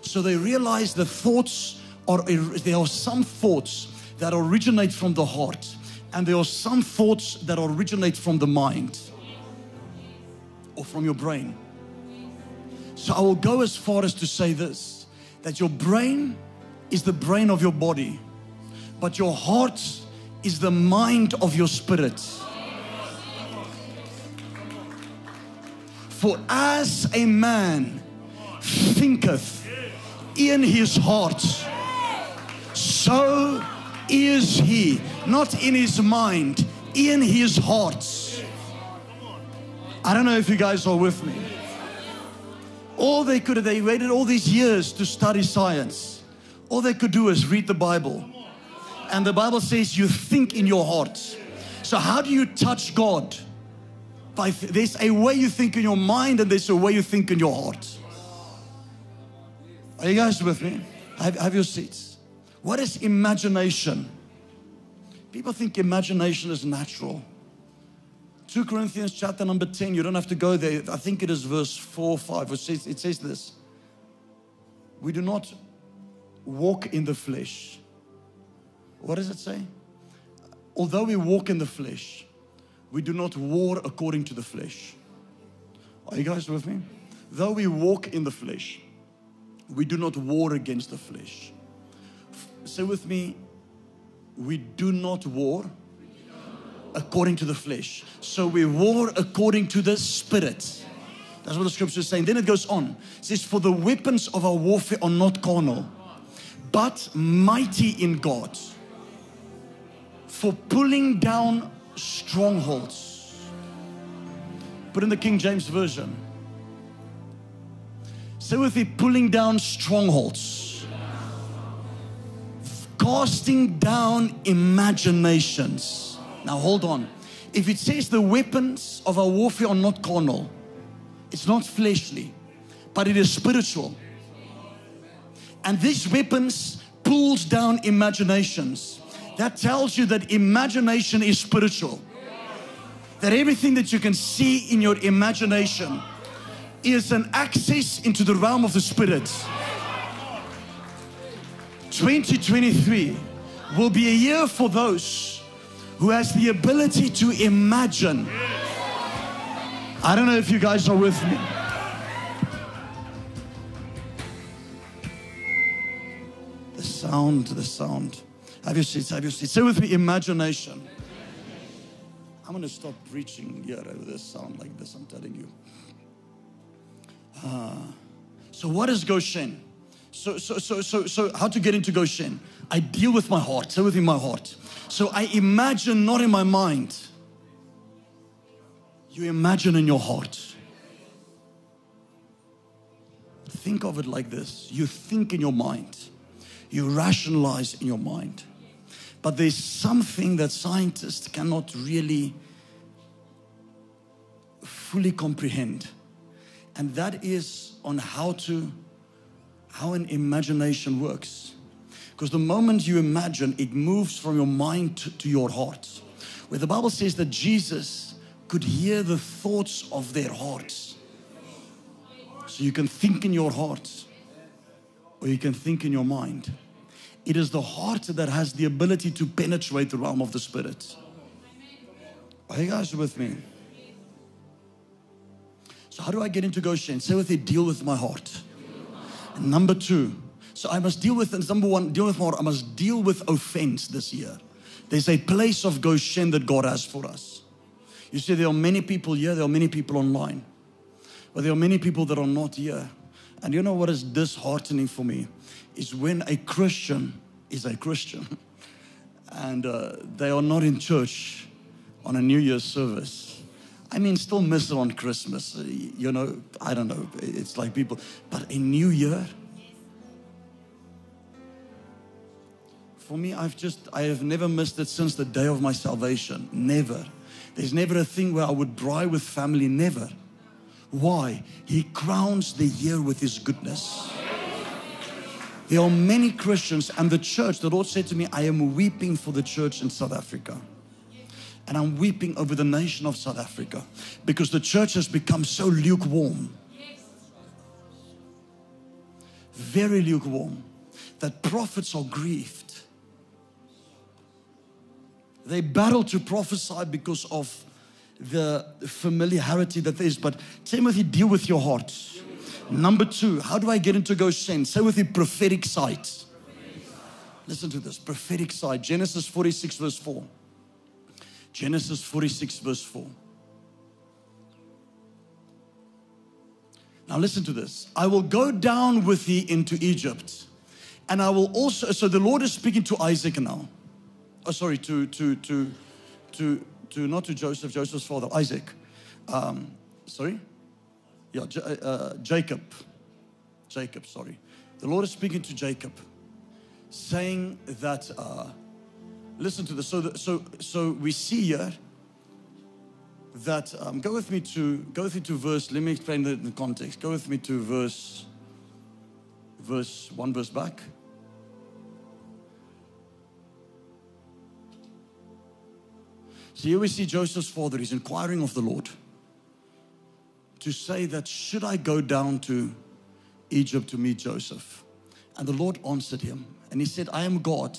So they realize the thoughts are, there are some thoughts that originate from the heart, and there are some thoughts that originate from the mind or from your brain. So I will go as far as to say this that your brain is the brain of your body, but your heart is the mind of your spirit. For as a man thinketh in his heart, so is he, not in his mind, in his heart. I don't know if you guys are with me. All they could have, they waited all these years to study science. All they could do is read the Bible. And the Bible says you think in your heart. So, how do you touch God? By there's a way you think in your mind, and there's a way you think in your heart. Are you guys with me? Have, have your seats. What is imagination? People think imagination is natural. 2 Corinthians chapter number 10, you don't have to go there. I think it is verse 4 or 5. It says, it says this We do not walk in the flesh. What does it say? Although we walk in the flesh, we do not war according to the flesh. Are you guys with me? Though we walk in the flesh, we do not war against the flesh. Say with me, we do not war according to the flesh. So we war according to the spirit. That's what the scripture is saying. Then it goes on. It says, For the weapons of our warfare are not carnal, but mighty in God for pulling down strongholds. Put in the King James Version. Say with me, pulling down strongholds, casting down imaginations. Now hold on. If it says the weapons of our warfare are not carnal, it's not fleshly, but it is spiritual. And these weapons pulls down imaginations. That tells you that imagination is spiritual. That everything that you can see in your imagination is an access into the realm of the spirit. 2023 will be a year for those who has the ability to imagine. I don't know if you guys are with me. The sound, the sound. Have your seats, have your seats. Say with me, imagination. I'm going to stop preaching here over this sound like this, I'm telling you. Uh, so, what is Goshen? So, so, so, so, so, how to get into Goshen? I deal with my heart. Say with my heart. So, I imagine not in my mind. You imagine in your heart. Think of it like this you think in your mind, you rationalize in your mind. But there's something that scientists cannot really fully comprehend and that is on how to how an imagination works. Because the moment you imagine it moves from your mind to, your heart. Where the bible says that jesus could hear the thoughts of their hearts. So you can think in your heart or you can think in your mind. It is the heart that has the ability to penetrate the realm of the spirit. Are you guys with me? So, how do I get into Goshen? Say with it, deal with my heart. Number two, so I must deal with, number one, deal with more. I must deal with offense this year. There's a place of Goshen that God has for us. You see, there are many people here, there are many people online, but there are many people that are not here. And you know what is disheartening for me? Is when a Christian is a Christian and uh, they are not in church on a New Year's service I mean, still miss it on Christmas. Uh, you know, I don't know. It's like people, but a new year. For me, I've just, I have never missed it since the day of my salvation. Never. There's never a thing where I would dry with family. Never. Why? He crowns the year with His goodness. There are many Christians and the church. The Lord said to me, I am weeping for the church in South Africa. And I'm weeping over the nation of South Africa because the church has become so lukewarm. Very lukewarm. That prophets are grieved. They battle to prophesy because of the familiarity that there is. But Timothy, deal with your heart. Number two, how do I get into Goshen? Say with the prophetic sight. Listen to this prophetic sight. Genesis 46, verse 4. Genesis 46, verse 4. Now, listen to this. I will go down with thee into Egypt, and I will also. So, the Lord is speaking to Isaac now. Oh, sorry, to, to, to, to, to not to Joseph, Joseph's father, Isaac. Um, sorry? Yeah, J- uh, uh Jacob. Jacob, sorry. The Lord is speaking to Jacob, saying that. Uh, listen to this. So, the, so, so we see here that um, go with me to go with me to verse. Let me explain the, the context. Go with me to verse verse, one verse back. So here we see Joseph's father, he's inquiring of the Lord to say that, should I go down to Egypt to meet Joseph? And the Lord answered him, and he said, I am God,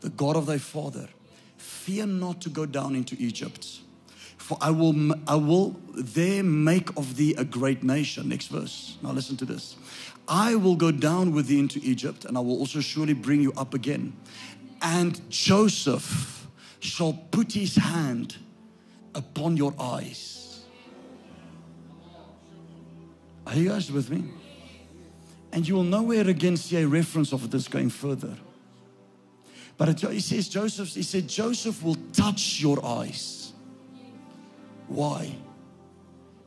the God of thy father. Fear not to go down into Egypt, for I will, I will there make of thee a great nation. Next verse. Now listen to this. I will go down with thee into Egypt, and I will also surely bring you up again. And Joseph shall put his hand upon your eyes. Are you guys with me? And you will nowhere again see a reference of this going further. But it, he says, Joseph, he said, Joseph will touch your eyes. Why?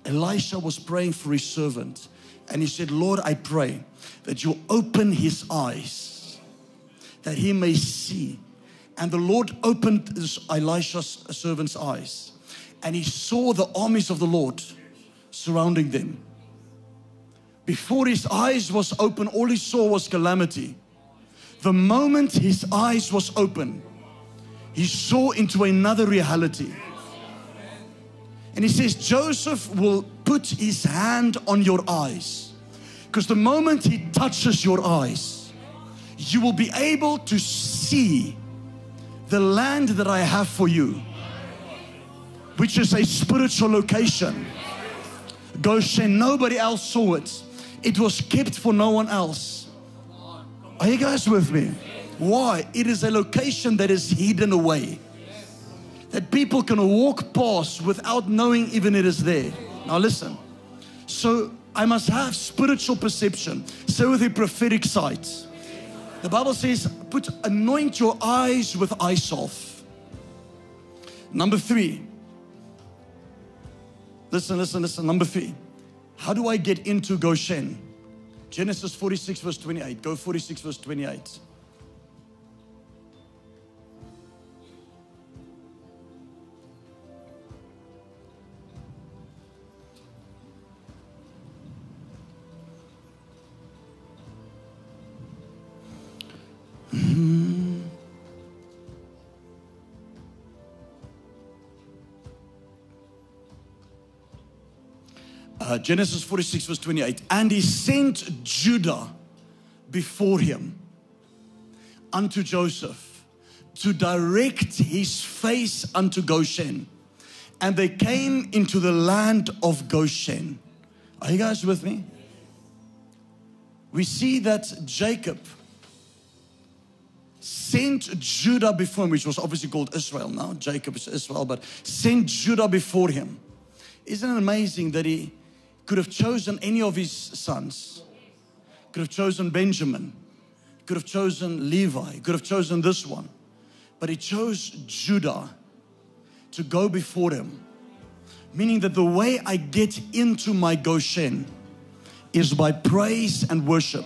Elisha was praying for his servant. And he said, Lord, I pray that you open his eyes, that he may see. And the Lord opened Elisha's servant's eyes. And he saw the armies of the Lord surrounding them. Before his eyes was open, all he saw was calamity. The moment his eyes was open, he saw into another reality. And he says, Joseph will put his hand on your eyes. Because the moment he touches your eyes, you will be able to see the land that I have for you, which is a spiritual location. Goshen, nobody else saw it. It was kept for no one else. Are you guys with me? Why? It is a location that is hidden away. That people can walk past without knowing even it is there. Now listen. So I must have spiritual perception. So with the prophetic sight. The Bible says, put anoint your eyes with eye salve. Number three. Listen, listen, listen. Number three. How do I get into Goshen? Genesis 46, verse 28. Go 46, verse 28. Uh, Genesis 46, verse 28. And he sent Judah before him unto Joseph to direct his face unto Goshen. And they came into the land of Goshen. Are you guys with me? We see that Jacob sent Judah before him, which was obviously called Israel now. Jacob is Israel, but sent Judah before him. Isn't it amazing that he could have chosen any of his sons, could have chosen Benjamin, could have chosen Levi, could have chosen this one, but he chose Judah to go before him. Meaning that the way I get into my Goshen is by praise and worship,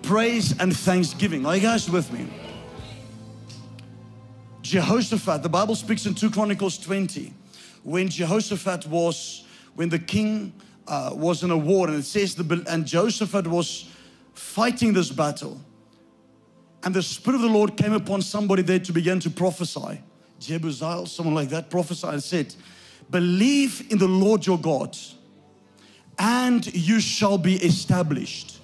praise and thanksgiving. Are you guys with me? Jehoshaphat, the Bible speaks in 2 Chronicles 20, when Jehoshaphat was when the king uh, was in a war, and it says the and Jehoshaphat was fighting this battle, and the spirit of the Lord came upon somebody there to begin to prophesy. Jebuziel, someone like that, prophesied and said, "Believe in the Lord your God, and you shall be established."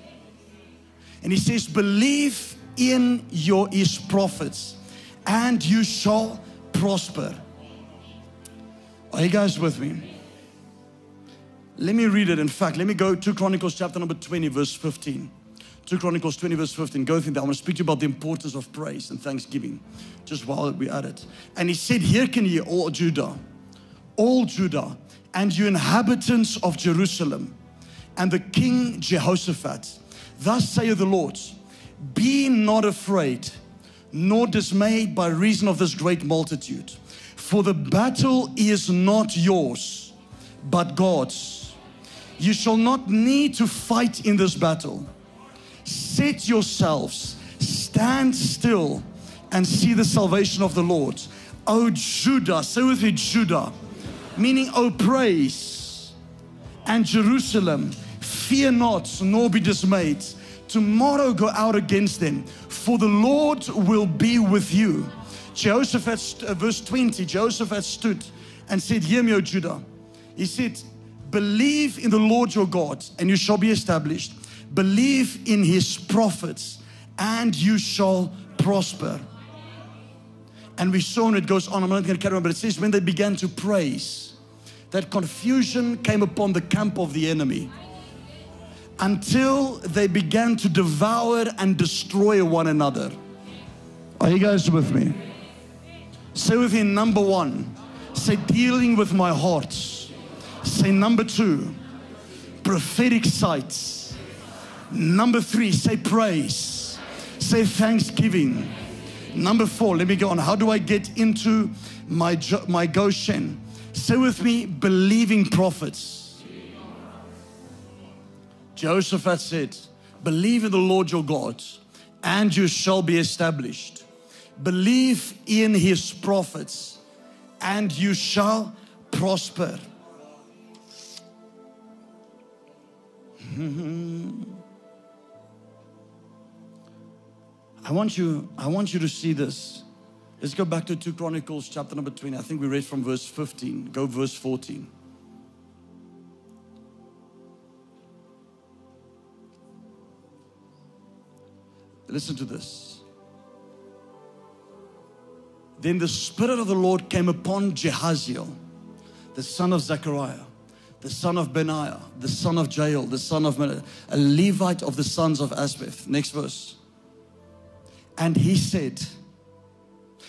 And he says, "Believe in your his prophets, and you shall prosper." Are you guys with me? Let me read it. In fact, let me go to Chronicles chapter number 20, verse 15. 2 Chronicles 20, verse 15. Go through that. I want to speak to you about the importance of praise and thanksgiving just while we're at it. And he said, Hearken ye, all Judah, all Judah, and you inhabitants of Jerusalem, and the king Jehoshaphat. Thus saith the Lord, Be not afraid, nor dismayed by reason of this great multitude, for the battle is not yours, but God's you shall not need to fight in this battle. Set yourselves, stand still, and see the salvation of the Lord. O Judah, say with me, Judah, meaning, O praise, and Jerusalem, fear not, nor be dismayed. Tomorrow go out against them, for the Lord will be with you. Jehoshaphat, uh, verse 20, Jehoshaphat stood and said, Hear me, O Judah. He said, Believe in the Lord your God, and you shall be established. Believe in his prophets, and you shall prosper. And we saw, and it goes on, I'm not going to carry on, but it says, When they began to praise, that confusion came upon the camp of the enemy until they began to devour and destroy one another. Are you guys with me? Say with me, number one, say dealing with my heart. Say number two, prophetic sights. Number three, say praise. Say thanksgiving. Number four, let me go on. How do I get into my, my Goshen? Say with me, believing prophets. Jehoshaphat said, Believe in the Lord your God, and you shall be established. Believe in his prophets, and you shall prosper. Mm-hmm. I want you, I want you to see this. Let's go back to 2 Chronicles chapter number 20. I think we read from verse 15. Go verse 14. Listen to this. Then the Spirit of the Lord came upon Jehaziel, the son of Zechariah, the son of Benaiah, the son of Jael, the son of a Levite of the sons of Asaph. Next verse. And he said,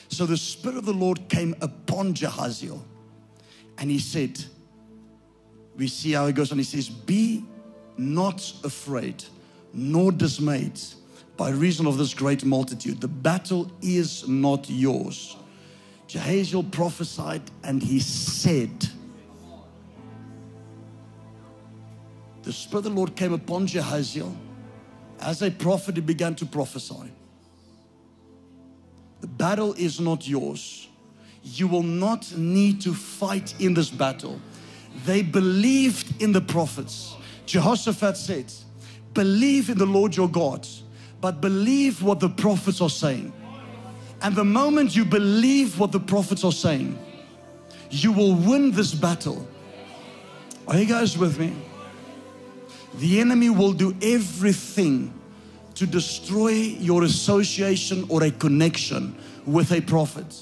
So the Spirit of the Lord came upon Jehaziel, and he said, We see how it goes on. He says, Be not afraid, nor dismayed by reason of this great multitude. The battle is not yours. Jehaziel prophesied, and he said, The Spirit of the Lord came upon Jehaziel. As a prophet, he began to prophesy. The battle is not yours. You will not need to fight in this battle. They believed in the prophets. Jehoshaphat said, Believe in the Lord your God, but believe what the prophets are saying. And the moment you believe what the prophets are saying, you will win this battle. Are you guys with me? The enemy will do everything to destroy your association or a connection with a prophet.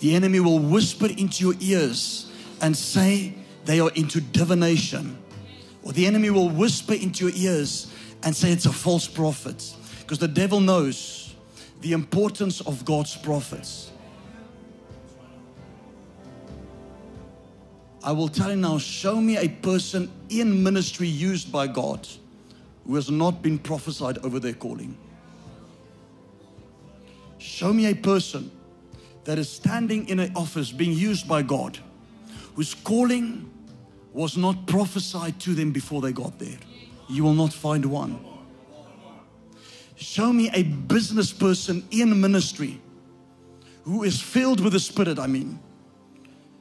The enemy will whisper into your ears and say they are into divination. Or the enemy will whisper into your ears and say it's a false prophet. Because the devil knows the importance of God's prophets. I will tell you now show me a person in ministry used by God who has not been prophesied over their calling. Show me a person that is standing in an office being used by God whose calling was not prophesied to them before they got there. You will not find one. Show me a business person in ministry who is filled with the Spirit, I mean,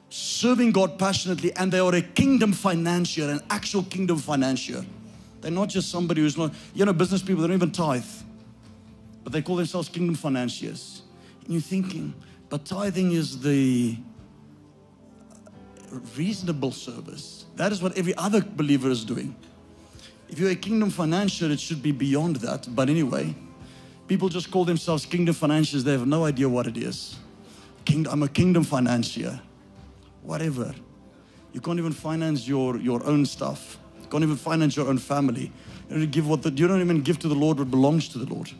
serving God passionately, and they are a kingdom financier, an actual kingdom financier. They're not just somebody who's not, you know, business people, they don't even tithe, but they call themselves kingdom financiers. And you're thinking, but tithing is the reasonable service. That is what every other believer is doing. If you're a kingdom financier, it should be beyond that. But anyway, people just call themselves kingdom financiers. They have no idea what it is. I'm a kingdom financier. Whatever. You can't even finance your, your own stuff. You can't even finance your own family. You don't, give what the, you don't even give to the Lord what belongs to the Lord.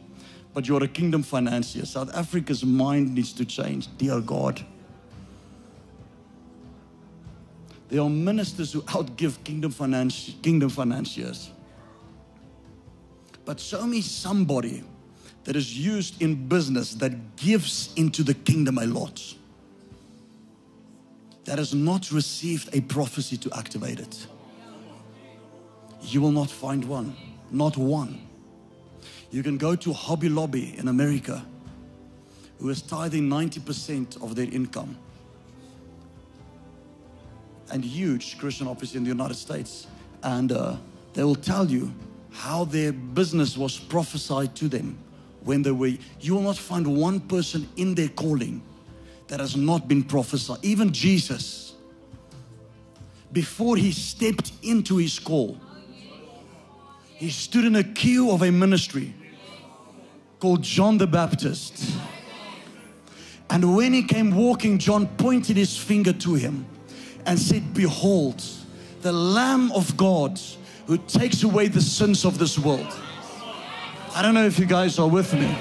But you're a kingdom financier. South Africa's mind needs to change. Dear God. There are ministers who outgive kingdom, kingdom financiers. But show me somebody that is used in business that gives into the kingdom a lot, that has not received a prophecy to activate it. You will not find one, not one. You can go to Hobby Lobby in America, who is tithing 90% of their income, and huge Christian office in the United States, and uh, they will tell you how their business was prophesied to them when they were. You will not find one person in their calling that has not been prophesied. Even Jesus, before he stepped into his call, he stood in a queue of a ministry called John the Baptist. And when he came walking, John pointed his finger to him and said, Behold, the Lamb of God who takes away the sins of this world. I don't know if you guys are with me.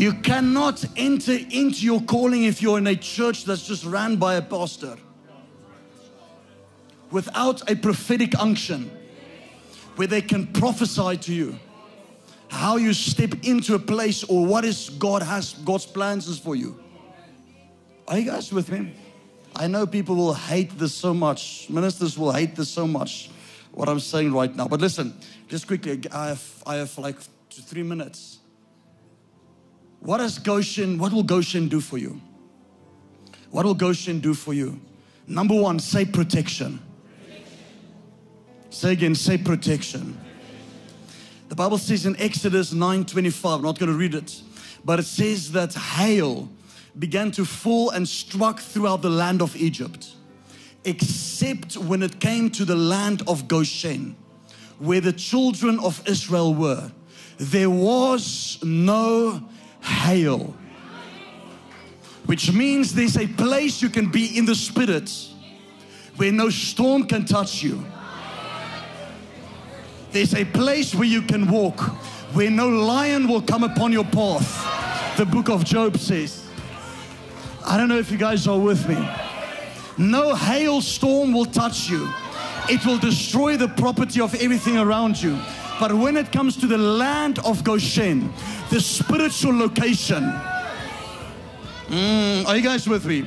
You cannot enter into your calling if you're in a church that's just ran by a pastor without a prophetic unction where they can prophesy to you how you step into a place or what is God has God's plans is for you. Are you guys with me? I know people will hate this so much. Ministers will hate this so much, what I'm saying right now. But listen, just quickly, I have, I have like two, three minutes. What does Goshen, what will Goshen do for you? What will Goshen do for you? Number one, say protection. Say again, say protection. The Bible says in Exodus 9:25, I'm not going to read it, but it says that hail began to fall and struck throughout the land of Egypt, except when it came to the land of Goshen, where the children of Israel were. There was no hail, which means there's a place you can be in the spirit where no storm can touch you. There's a place where you can walk where no lion will come upon your path. The book of Job says. I don't know if you guys are with me. No hailstorm will touch you. It will destroy the property of everything around you. But when it comes to the land of Goshen, the spiritual location, mm, are you guys with me?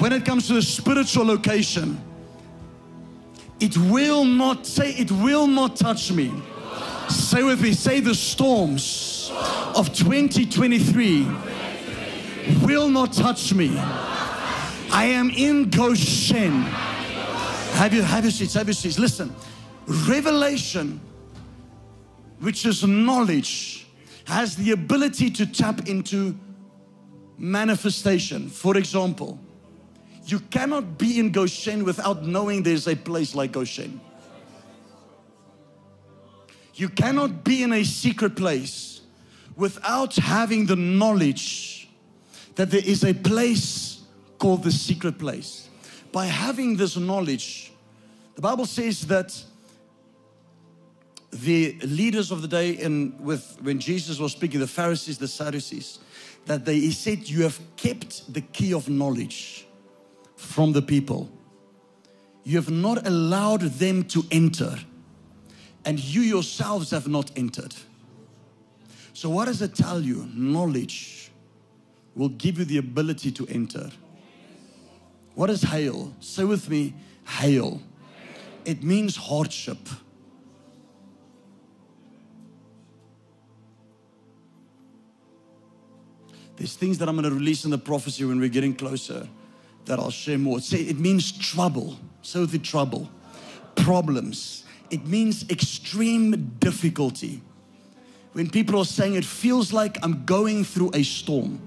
When it comes to the spiritual location, it will not say, it will not touch me. Say with me, say the storms of 2023 will not touch me. I am in Goshen. Have you have your seats, have your seats. Listen, revelation, which is knowledge, has the ability to tap into manifestation. For example, you cannot be in Goshen without knowing there's a place like Goshen. You cannot be in a secret place without having the knowledge that there is a place called the secret place. By having this knowledge, the Bible says that the leaders of the day in with when Jesus was speaking, the Pharisees, the Sadducees, that they he said, You have kept the key of knowledge from the people. You have not allowed them to enter, and you yourselves have not entered. So, what does it tell you? Knowledge will give you the ability to enter. What is hail? Say with me, hail. It means hardship. There's things that I'm going to release in the prophecy when we're getting closer that I'll share more. Say it means trouble. So the trouble, problems. It means extreme difficulty. When people are saying it feels like I'm going through a storm,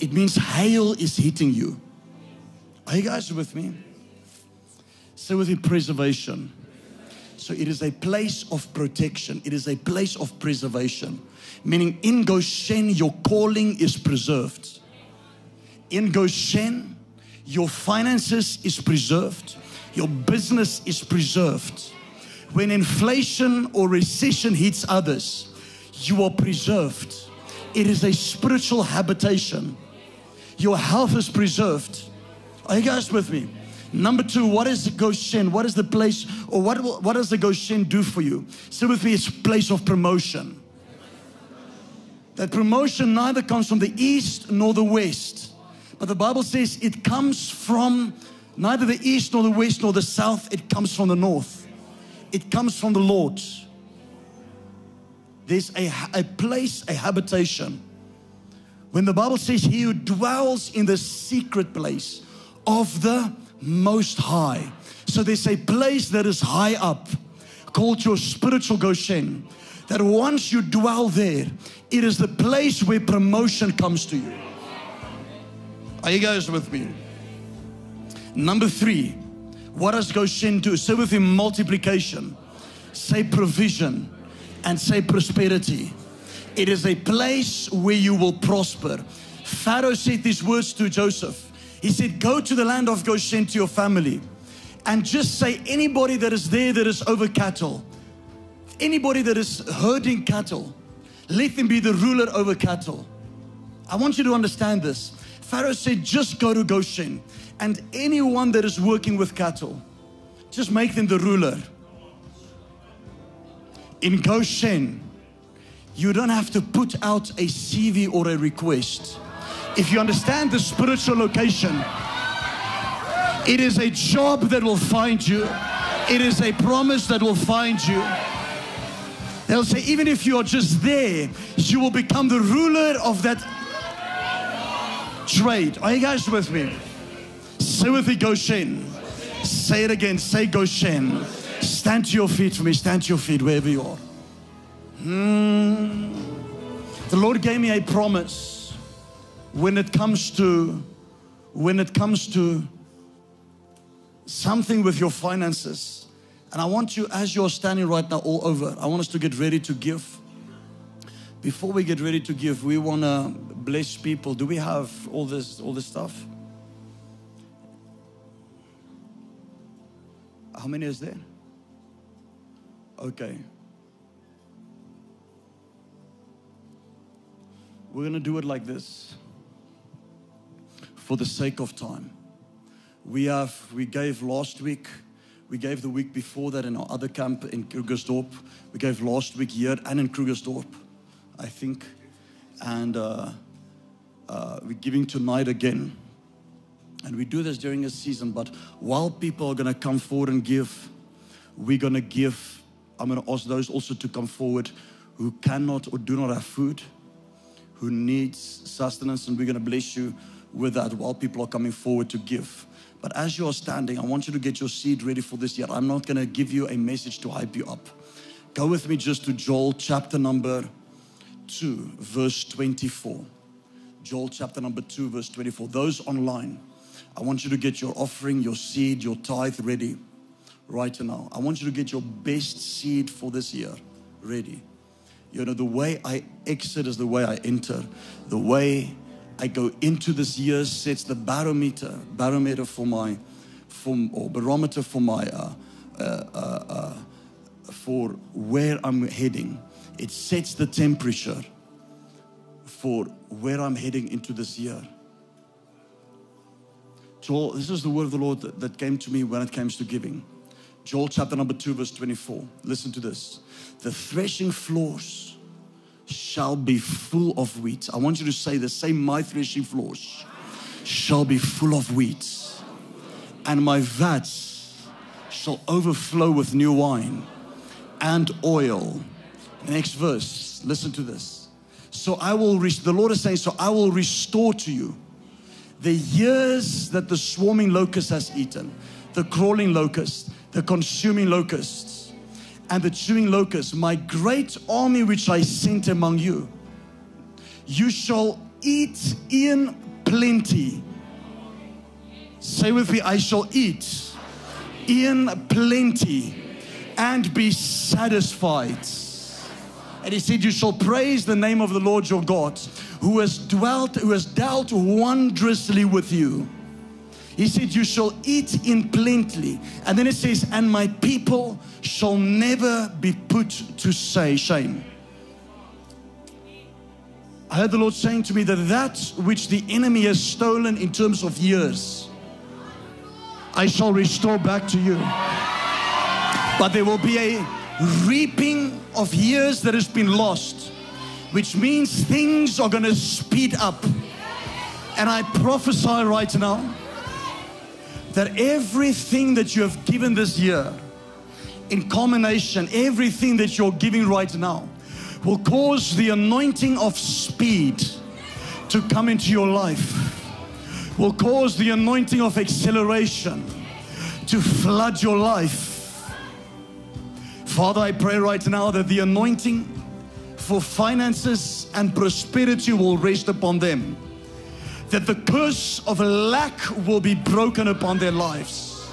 it means hail is hitting you. Are you guys with me? So with the preservation. So it is a place of protection. It is a place of preservation. Meaning in Goshen, your calling is preserved. In Goshen, your finances is preserved. Your business is preserved. When inflation or recession hits others, you are preserved. It is a spiritual habitation. Your health is preserved. Are you guys with me? Number two, what is Goshen? What is the place, or what, what does the Goshen do for you? Say with me, it's place of promotion. That promotion neither comes from the east nor the west, but the Bible says it comes from neither the east nor the west nor the south, it comes from the north. It comes from the Lord. There's a, a place, a habitation. When the Bible says, He who dwells in the secret place of the most high. So there's a place that is high up called your spiritual Goshen. That once you dwell there, it is the place where promotion comes to you. Are you guys with me? Number three, what does Goshen do? Say with him multiplication, say provision, and say prosperity. It is a place where you will prosper. Pharaoh said these words to Joseph. He said, Go to the land of Goshen to your family and just say, anybody that is there that is over cattle, anybody that is herding cattle, let them be the ruler over cattle. I want you to understand this. Pharaoh said, just go to Goshen and anyone that is working with cattle, just make them the ruler. In Goshen, you don't have to put out a CV or a request. If you understand the spiritual location, it is a job that will find you. It is a promise that will find you. They'll say, even if you are just there, you will become the ruler of that trade. Are you guys with me? Say with me, Goshen. Say it again. Say Goshen. Stand to your feet for me. Stand to your feet wherever you are. Hmm. The Lord gave me a promise when it comes to when it comes to something with your finances. And I want you, as you're standing right now all over, I want us to get ready to give. Before we get ready to give, we want to bless people. Do we have all this, all this stuff? How many is there? Okay. We're going to do it like this for the sake of time. We have, we gave last week, we gave the week before that in our other camp in Krugersdorp. We gave last week here and in Krugersdorp, I think. And uh, uh, we're giving tonight again. And we do this during a season, but while people are going to come forward and give, we're going to give. I'm going to ask those also to come forward who cannot or do not have food, who needs sustenance, and we're going to bless you with that while people are coming forward to give. But as you are standing, I want you to get your seed ready for this year. I'm not going to give you a message to hype you up. Go with me just to Joel chapter number 2, verse 24. Joel chapter number 2, verse 24. Those online, I want you to get your offering, your seed, your tithe ready right now. I want you to get your best seed for this year ready. You know, the way I exit is the way I enter. The way I go into this year sets the barometer, barometer for my, for, or barometer for my, uh, uh, uh, uh, for where I'm heading. It sets the temperature for where I'm heading into this year. Joel, this is the word of the Lord that, that came to me when it comes to giving. Joel chapter number 2, verse 24. Listen to this. The threshing floors shall be full of wheat. I want you to say the same my threshing floors shall be full of wheat, and my vats shall overflow with new wine and oil. Next verse, listen to this. So I will, the Lord is saying, so I will restore to you the years that the swarming locust has eaten, the crawling locust, the consuming locust and the chewing locust, my great army which I sent among you. You shall eat in plenty. Say with me, I shall eat in plenty and be satisfied. And he said, You shall praise the name of the Lord your God, who has dwelt, who has dealt wondrously with you. He said, You shall eat in plenty. And then it says, And my people shall never be put to say shame. I heard the Lord saying to me that that which the enemy has stolen in terms of years, I shall restore back to you. But there will be a reaping of years that has been lost, which means things are going to speed up. And I prophesy right now that everything that you have given this year, in combination, everything that you're giving right now, will cause the anointing of speed to come into your life. will cause the anointing of acceleration to flood your life. Father, I pray right now that the anointing for finances and prosperity will rest upon them. That the curse of lack will be broken upon their lives.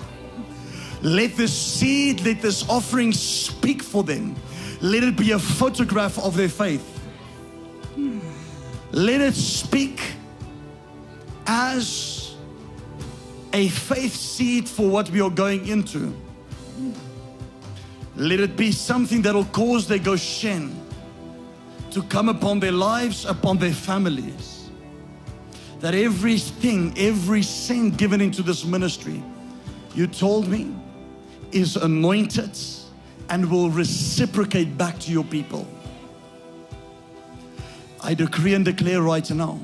Let this seed, let this offering speak for them. Let it be a photograph of their faith. Let it speak as a faith seed for what we are going into. Let it be something that will cause the Goshen to come upon their lives, upon their families. That everything, every cent given into this ministry, you told me, is anointed and will reciprocate back to your people. I decree and declare right now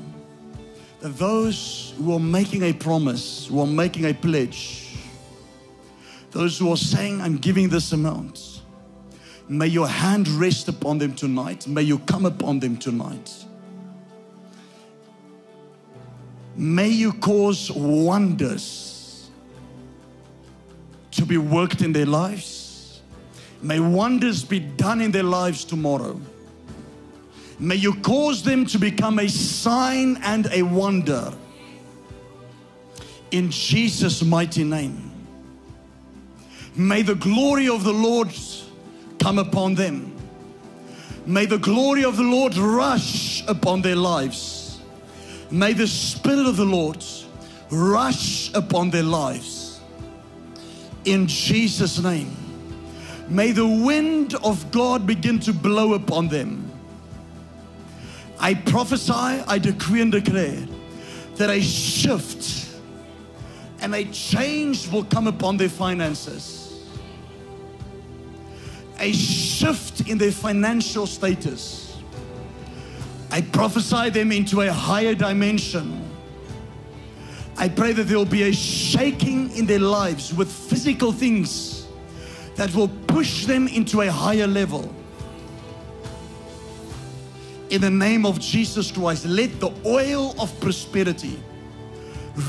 that those who are making a promise, who are making a pledge, those who are saying, I'm giving this amount, may your hand rest upon them tonight. May you come upon them tonight. May you cause wonders to be worked in their lives. May wonders be done in their lives tomorrow. May you cause them to become a sign and a wonder. In Jesus' mighty name. May the glory of the Lord come upon them. May the glory of the Lord rush upon their lives. May the Spirit of the Lord rush upon their lives. In Jesus' name. May the wind of God begin to blow upon them. I prophesy, I decree and declare that a shift and a change will come upon their finances. A shift in their financial status. I prophesy them into a higher dimension. I pray that there will be a shaking in their lives with physical things that will push them into a higher level in the name of Jesus Christ, let the oil of prosperity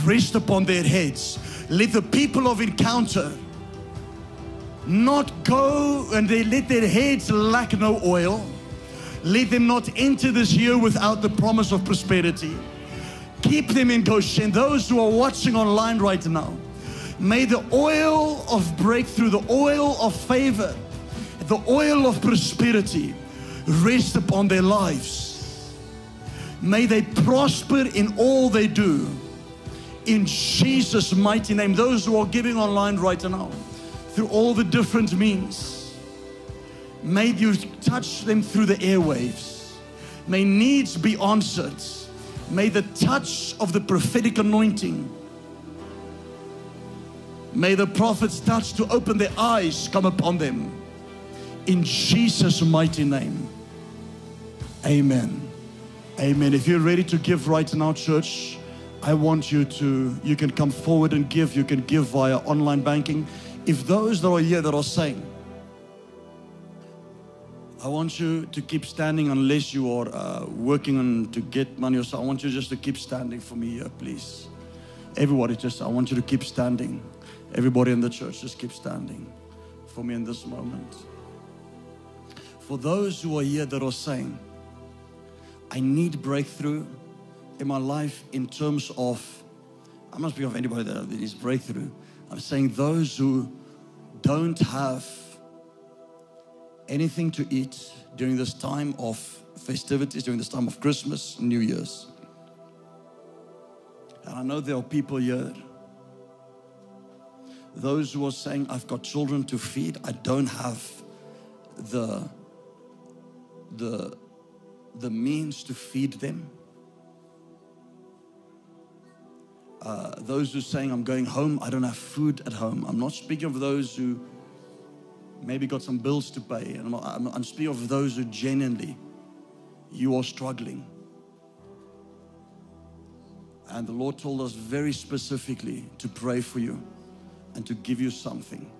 rest upon their heads. Let the people of encounter not go and they let their heads lack no oil. Let them not enter this year without the promise of prosperity. Keep them in Goshen. Those who are watching online right now, may the oil of breakthrough, the oil of favor, the oil of prosperity rest upon their lives. May they prosper in all they do. In Jesus' mighty name. Those who are giving online right now, through all the different means, may you touch them through the airwaves. May needs be answered. May the touch of the prophetic anointing, may the prophet's touch to open their eyes come upon them. In Jesus' mighty name. Amen. Amen. If you're ready to give right now, church, I want you to, you can come forward and give. You can give via online banking. If those that are here that are saying, I want you to keep standing unless you are uh, working on to get money or so. I want you just to keep standing for me here, please. Everybody, just I want you to keep standing. Everybody in the church, just keep standing for me in this moment. For those who are here that are saying, I need breakthrough in my life in terms of, I'm not speaking of anybody that needs breakthrough. I'm saying those who don't have anything to eat during this time of festivities, during this time of Christmas, New Year's. And I know there are people here, those who are saying, I've got children to feed, I don't have the, the, the means to feed them. Uh, those who are saying, I'm going home, I don't have food at home. I'm not speaking of those who maybe got some bills to pay. And I'm, I'm, speaking of those who genuinely, you are struggling. And the Lord told us very specifically to pray for you and to give you something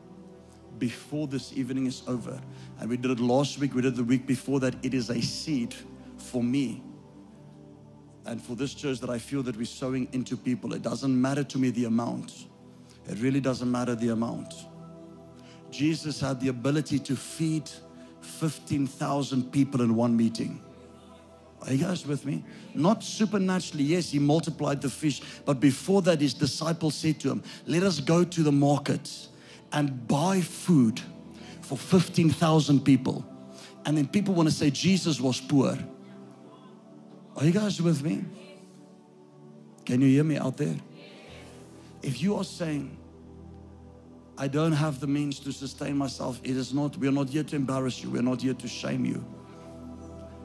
before this evening is over. And we did it last week, we did the week before that. It is a seed for me and for this church that I feel that we're sowing into people. It doesn't matter to me the amount. It really doesn't matter the amount. Jesus had the ability to feed 15,000 people in one meeting. Are you guys with me? Not supernaturally, yes, he multiplied the fish, but before that, his disciples said to him, Let us go to the market and buy food for 15,000 people. And then people want to say Jesus was poor. Are you guys with me? Can you hear me out there? If you are saying, I don't have the means to sustain myself, it is not, we're not here to embarrass you, we're not here to shame you.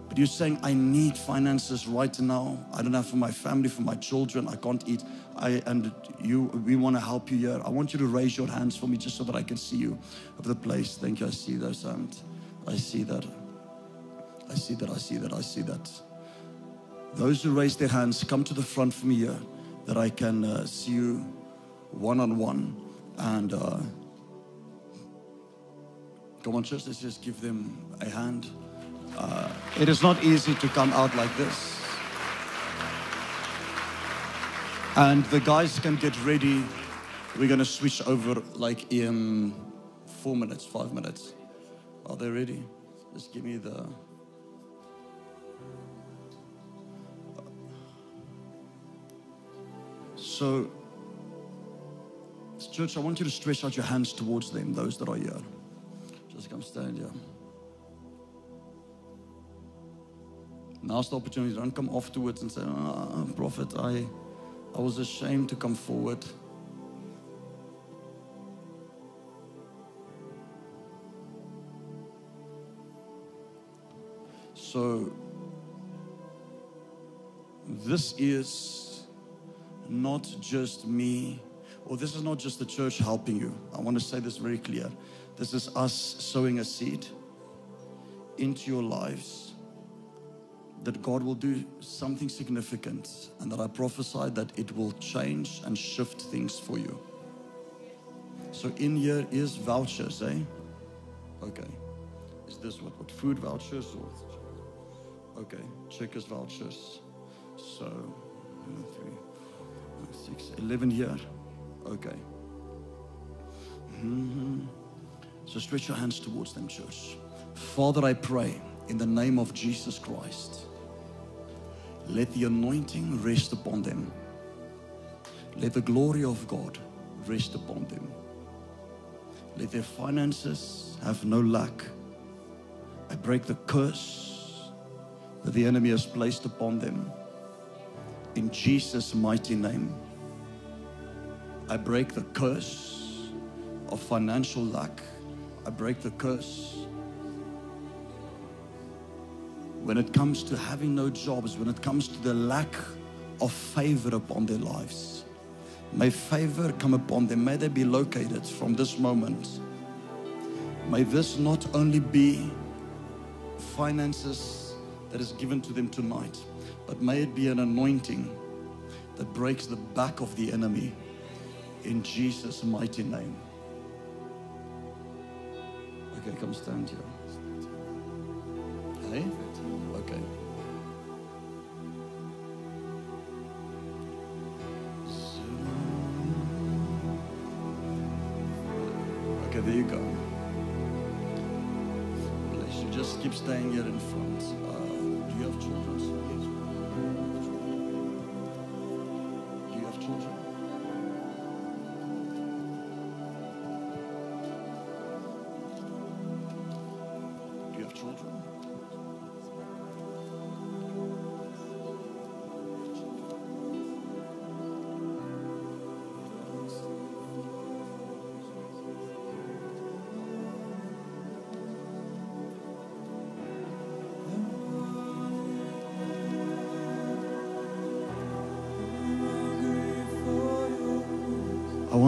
But you're saying, I need finances right now. I don't have for my family, for my children, I can't eat. I and you we want to help you here. I want you to raise your hands for me just so that I can see you of the place. Thank you. I see those hands. I see that. I see that. I see that. I see that. Those who raise their hands, come to the front for me here that I can uh, see you one on one. And uh, come on, church, let's just give them a hand. Uh, it is not easy to come out like this. And the guys can get ready. We're going to switch over like in four minutes, five minutes. Are they ready? Just give me the. So, church, I want you to stretch out your hands towards them, those that are here. Just come stand here. Now's the opportunity. Don't come afterwards and say, ah, Prophet, I, I was ashamed to come forward. So, this is not just me, or this is not just the church helping you. I want to say this very clear. This is us sowing a seed into your lives that God will do something significant and that I prophesy that it will change and shift things for you. So in here is vouchers, eh? Okay. Is this what? What food vouchers or? Okay, Checkers vouchers. So, one, three, six, 11 here. Okay. Mhm. So stretch your hands towards them, church. Father, I pray in the name of Jesus Christ. Let the anointing rest upon them. Let the glory of God rest upon them. Let their finances have no lack. I break the curse that the enemy has placed upon them. In Jesus' mighty name, I break the curse of financial lack. I break the curse when it comes to having no jobs, when it comes to the lack of favor upon their lives. May favor come upon them. May they be located from this moment. May this not only be finances that is given to them tonight, but may it be an anointing that breaks the back of the enemy in Jesus' mighty name. Okay, come stand here. Hey?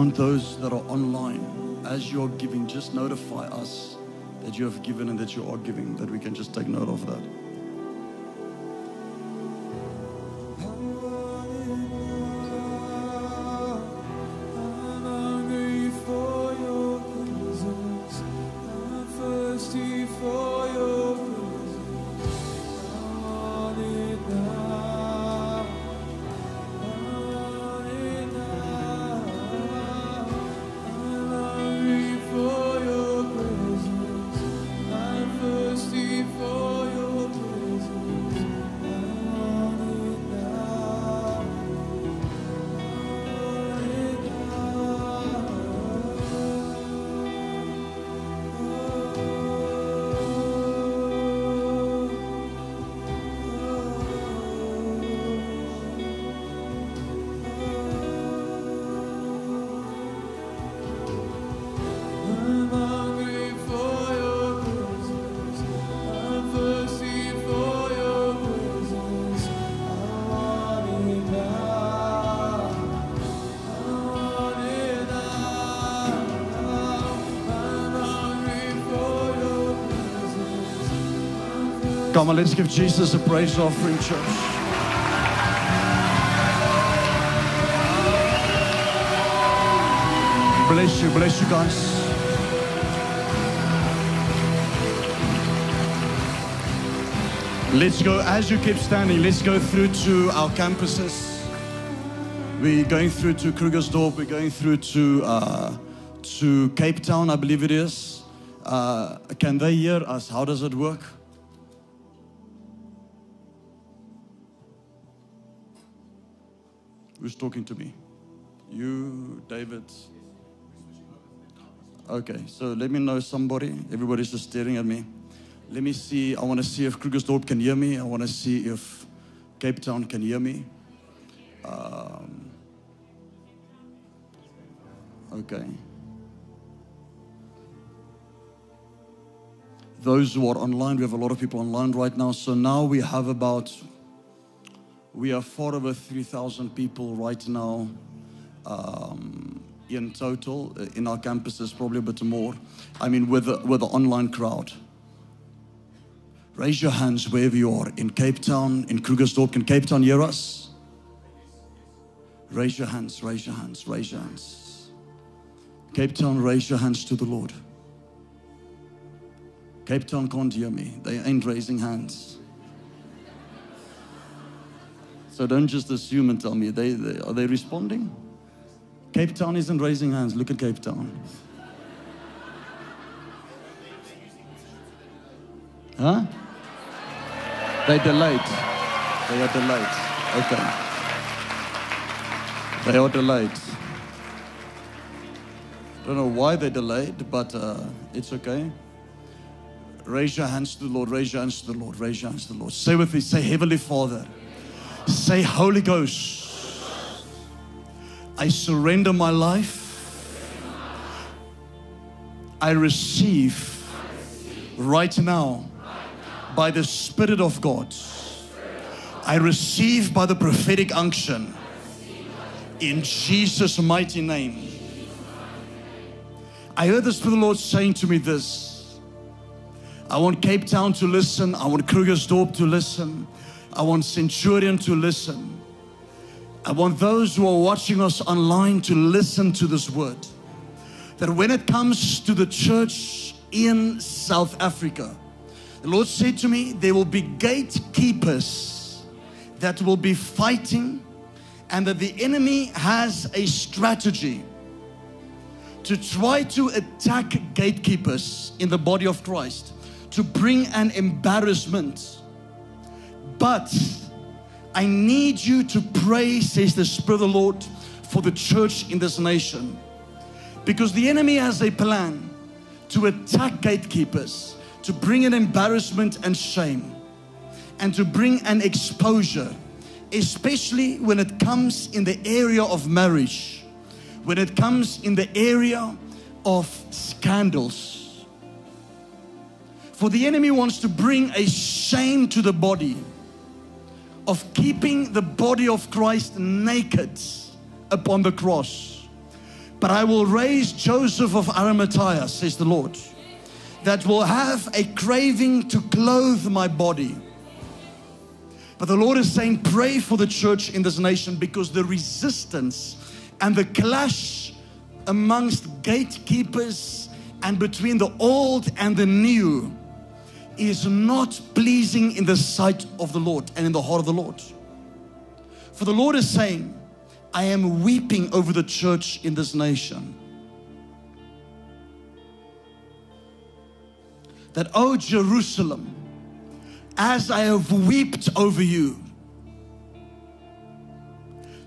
Want those that are online, as you're giving, just notify us that you have given and that you are giving, that we can just take note of that. Come on, let's give Jesus a praise offering, church. Bless you, bless you guys. Let's go, as you keep standing, let's go through to our campuses. We're going through to Krugersdorp, we're going through to, uh, to Cape Town, I believe it is. Uh, can they hear us? How does it work? Who's talking to me? You, David. Okay, so let me know somebody. Everybody's just staring at me. Let me see. I want to see if Krugersdorp can hear me. I want to see if Cape Town can hear me. Um, okay. Those who are online, we have a lot of people online right now. So now we have about, we are far over 3,000 people right now um, in total uh, in our campuses, probably a bit more. I mean, with the, with the online crowd. Raise your hands wherever you are in Cape Town, in Krugersdorp. Can Cape Town hear us? Raise your hands, raise your hands, raise your hands. Cape Town, raise your hands to the Lord. Cape Town can't hear me. They ain't raising hands. So don't just assume and tell me. They, they, are they responding? Cape Town isn't raising hands. Look at Cape Town. Huh? They delayed. They are delayed. Okay. They are delayed. I don't know why they delayed, but uh, it's okay. Raise your hands to the Lord. Raise your hands to the Lord. Raise your hands to the Lord. Say with me. Say, Heavenly Father. Say, Holy Ghost. I surrender my life. I receive right now by the Spirit of God. I receive by the prophetic unction in Jesus' mighty name. I heard the Spirit of the Lord saying to me this. I want Cape Town to listen. I want Krugersdorp to listen. I want Centurion to listen. I want those who are watching us online to listen to this word. That when it comes to the church in South Africa, the Lord said to me, there will be gatekeepers that will be fighting, and that the enemy has a strategy to try to attack gatekeepers in the body of Christ, to bring an embarrassment. But I need you to pray, says the Spirit of the Lord, for the church in this nation. Because the enemy has a plan to attack gatekeepers, to bring an embarrassment and shame, and to bring an exposure, especially when it comes in the area of marriage, when it comes in the area of scandals. For the enemy wants to bring a shame to the body of keeping the body of Christ naked upon the cross. But I will raise Joseph of Arimathea, says the Lord, that will have a craving to clothe my body. But the Lord is saying, pray for the church in this nation because the resistance and the clash amongst gatekeepers and between the old and the new is not pleasing in the sight of the Lord and in the heart of the Lord. For the Lord is saying, I am weeping over the church in this nation. That, oh Jerusalem, as I have wept over you,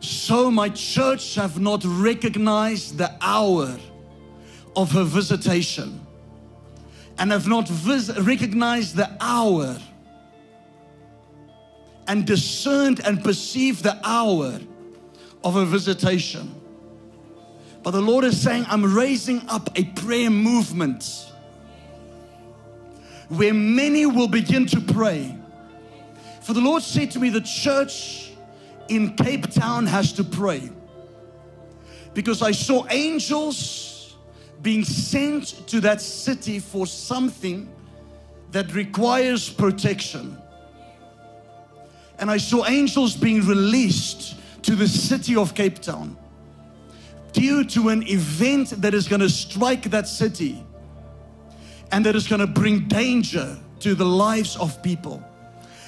so my church have not recognized the hour of her visitation and have not vis- recognized the hour and discerned and perceived the hour of a visitation. But the Lord is saying, I'm raising up a prayer movement where many will begin to pray. For the Lord said to me, the church in Cape Town has to pray. Because I saw angels being sent to that city for something that requires protection. And I saw angels being released to the city of Cape Town due to an event that is going to strike that city and that is going to bring danger to the lives of people.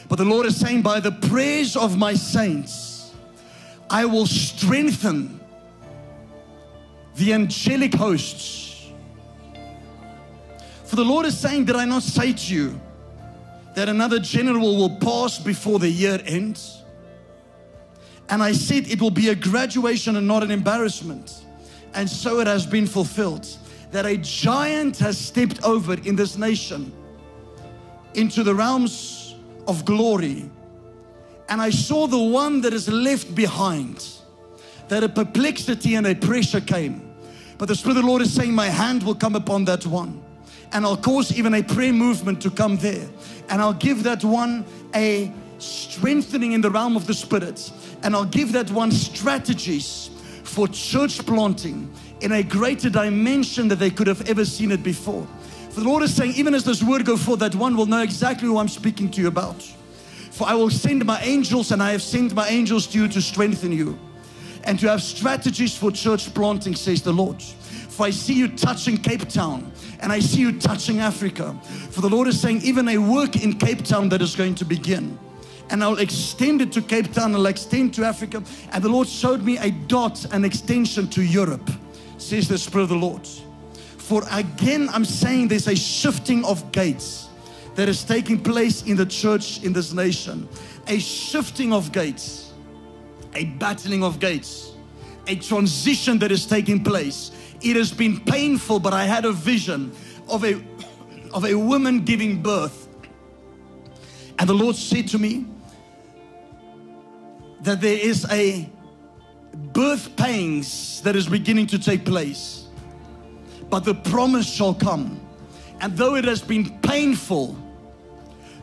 But the Lord is saying, by the prayers of my saints, I will strengthen the angelic hosts. For the Lord is saying, Did I not say to you that another general will pass before the year ends? And I said it will be a graduation and not an embarrassment. And so it has been fulfilled that a giant has stepped over in this nation into the realms of glory. And I saw the one that is left behind, that a perplexity and a pressure came. But the Spirit of the Lord is saying, My hand will come upon that one. And I'll cause even a prayer movement to come there. And I'll give that one a strengthening in the realm of the Spirit. And I'll give that one strategies for church planting in a greater dimension that they could have ever seen it before. For the Lord is saying, even as this word go forth, that one will know exactly who I'm speaking to you about. For I will send my angels, and I have sent my angels to you to strengthen you and to have strategies for church planting, says the Lord. For I see you touching Cape Town and I see you touching Africa. For the Lord is saying, even a work in Cape Town that is going to begin. And I'll extend it to Cape Town, I'll extend to Africa. And the Lord showed me a dot, an extension to Europe, says the Spirit of the Lord. For again, I'm saying there's a shifting of gates that is taking place in the church in this nation. A shifting of gates, a battling of gates, a transition that is taking place. It has been painful, but I had a vision of a of a woman giving birth. And the Lord said to me that there is a birth pains that is beginning to take place but the promise shall come. And though it has been painful,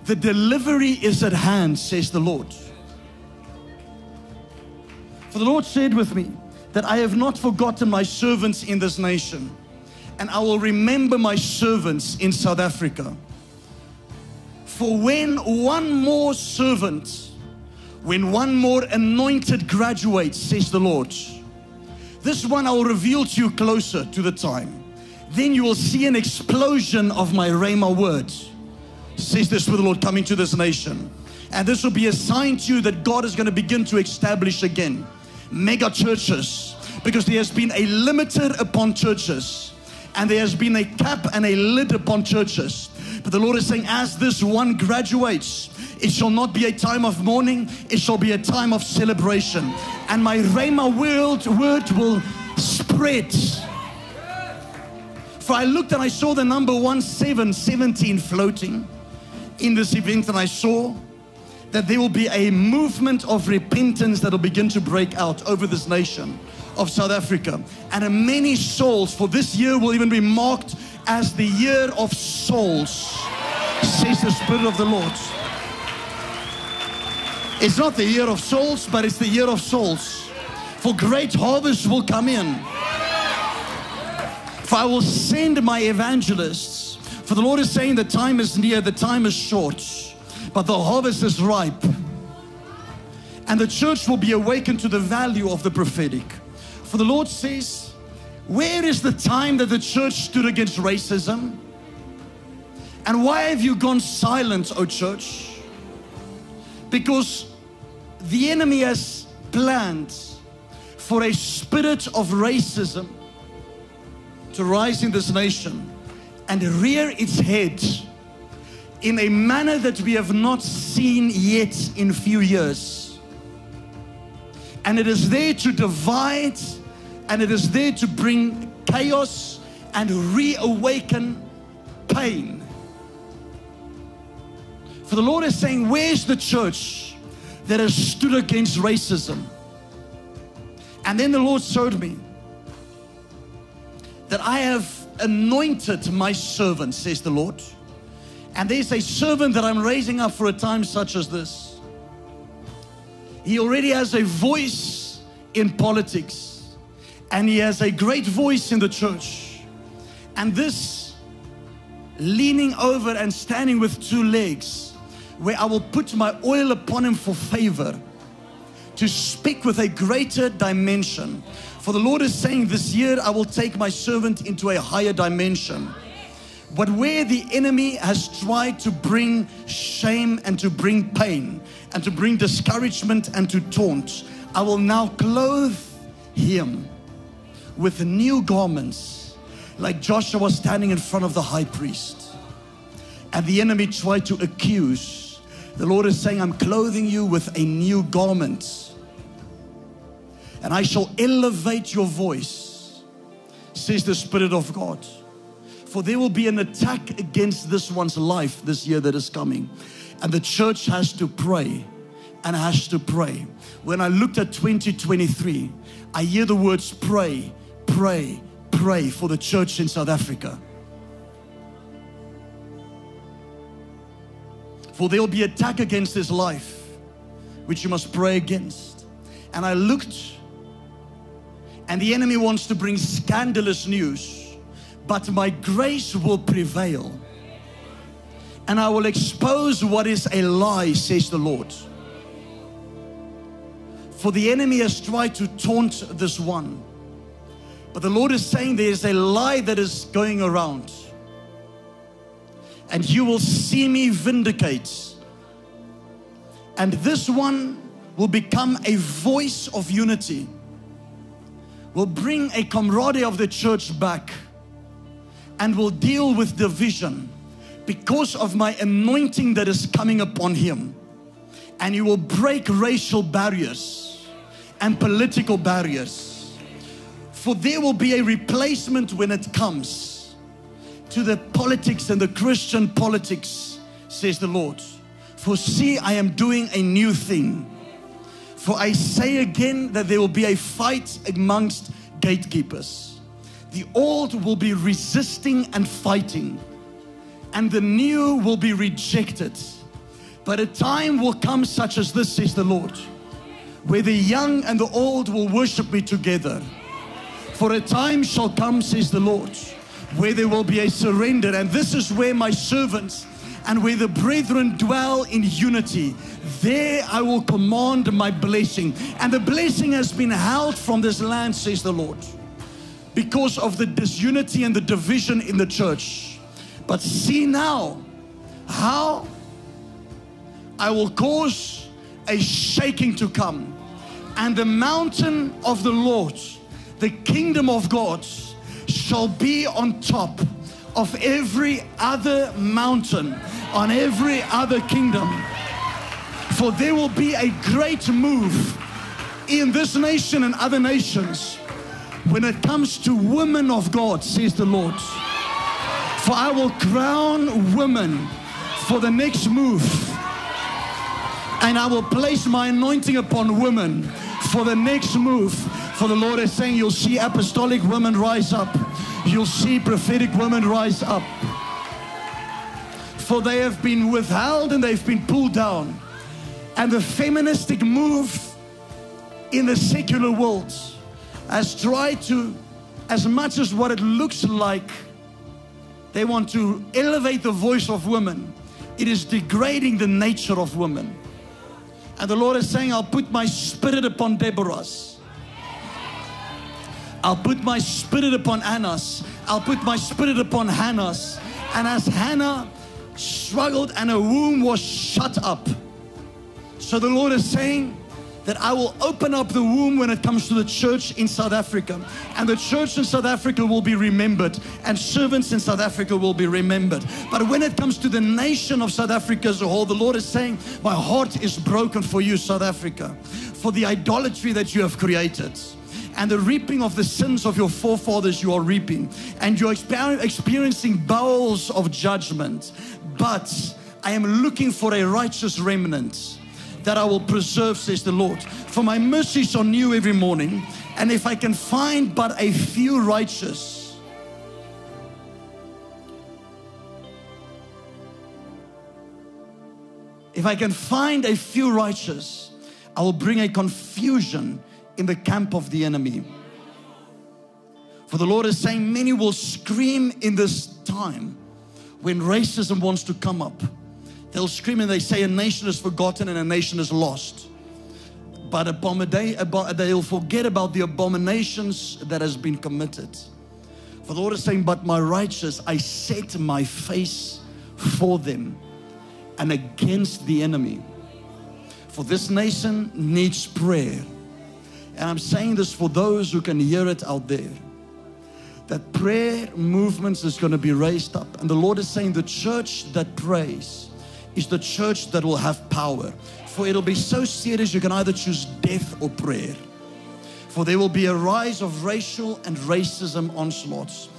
the delivery is at hand, says the Lord. For the Lord said with me that I have not forgotten my servants in this nation, and I will remember my servants in South Africa. For when one more servant, when one more anointed graduates, says the Lord, this one I will reveal to you closer to the time then you will see an explosion of my Rhema words. Says this with the Lord coming to this nation. And this will be a sign to you that God is going to begin to establish again mega churches because there has been a limiter upon churches and there has been a cap and a lid upon churches. But the Lord is saying, as this one graduates, it shall not be a time of mourning, it shall be a time of celebration. And my Rhema world word will spread for I looked and I saw the number 1717 floating in this event, and I saw that there will be a movement of repentance that will begin to break out over this nation of South Africa. And many souls for this year will even be marked as the year of souls, says the Spirit of the Lord. It's not the year of souls, but it's the year of souls. For great harvest will come in. For I will send my evangelists. For the Lord is saying the time is near, the time is short, but the harvest is ripe. And the church will be awakened to the value of the prophetic. For the Lord says, Where is the time that the church stood against racism? And why have you gone silent, O church? Because the enemy has planned for a spirit of racism to rise in this nation and rear its head in a manner that we have not seen yet in a few years. And it is there to divide and it is there to bring chaos and reawaken pain. For the Lord is saying, Where's the church that has stood against racism? And then the Lord showed me that I have anointed my servant, says the Lord. And there's a servant that I'm raising up for a time such as this. He already has a voice in politics, and he has a great voice in the church. And this leaning over and standing with two legs, where I will put my oil upon him for favor, to speak with a greater dimension. For the Lord is saying, This year I will take my servant into a higher dimension. But where the enemy has tried to bring shame and to bring pain and to bring discouragement and to taunt, I will now clothe him with new garments, like Joshua was standing in front of the high priest. And the enemy tried to accuse. The Lord is saying, I'm clothing you with a new garment. And I shall elevate your voice, says the Spirit of God. For there will be an attack against this one's life this year that is coming. And the church has to pray and has to pray. When I looked at 2023, I hear the words pray, pray, pray for the church in South Africa. For there will be attack against this life, which you must pray against. And I looked, and the enemy wants to bring scandalous news, but my grace will prevail. And I will expose what is a lie, says the Lord. For the enemy has tried to taunt this one. But the Lord is saying there is a lie that is going around. And you will see me vindicate. And this one will become a voice of unity, will bring a camaraderie of the church back, and will deal with division because of my anointing that is coming upon him. And he will break racial barriers and political barriers. For there will be a replacement when it comes to the politics and the Christian politics, says the Lord. For see, I am doing a new thing. For I say again that there will be a fight amongst gatekeepers. The old will be resisting and fighting, and the new will be rejected. But a time will come, such as this, says the Lord, where the young and the old will worship me together. For a time shall come, says the Lord, where there will be a surrender. And this is where my servants and where the brethren dwell in unity. There I will command my blessing. And the blessing has been held from this land, says the Lord, because of the disunity and the division in the church. But see now how I will cause a shaking to come, and the mountain of the Lord, the kingdom of God, shall be on top of every other mountain, on every other kingdom. For there will be a great move in this nation and other nations when it comes to women of God, says the Lord. For I will crown women for the next move and I will place my anointing upon women for the next move. For the Lord is saying, You'll see apostolic women rise up, you'll see prophetic women rise up. For they have been withheld and they've been pulled down. And the feministic move in the secular world has tried to, as much as what it looks like, they want to elevate the voice of women. It is degrading the nature of women. And the Lord is saying, I'll put my spirit upon Deborah's. I'll put my spirit upon Anna's. I'll put my spirit upon Hannah's. And as Hannah struggled and her womb was shut up, so the Lord is saying that I will open up the womb when it comes to the church in South Africa. And the church in South Africa will be remembered, and servants in South Africa will be remembered. But when it comes to the nation of South Africa as a whole, the Lord is saying, My heart is broken for you, South Africa, for the idolatry that you have created. And the reaping of the sins of your forefathers you are reaping, and you're experiencing bowels of judgment. But I am looking for a righteous remnant that I will preserve, says the Lord. For my mercies are new every morning, and if I can find but a few righteous, if I can find a few righteous, I will bring a confusion in the camp of the enemy. For the Lord is saying, Many will scream in this time when racism wants to come up, they'll scream and they say a nation is forgotten and a nation is lost. But they'll forget about the abominations that has been committed. For the Lord is saying, But my righteous, I set my face for them and against the enemy. For this nation needs prayer. And I'm saying this for those who can hear it out there. That prayer movements is going to be raised up. And the Lord is saying the church that prays is the church that will have power. For it'll be so serious you can either choose death or prayer. For there will be a rise of racial and racism onslaughts.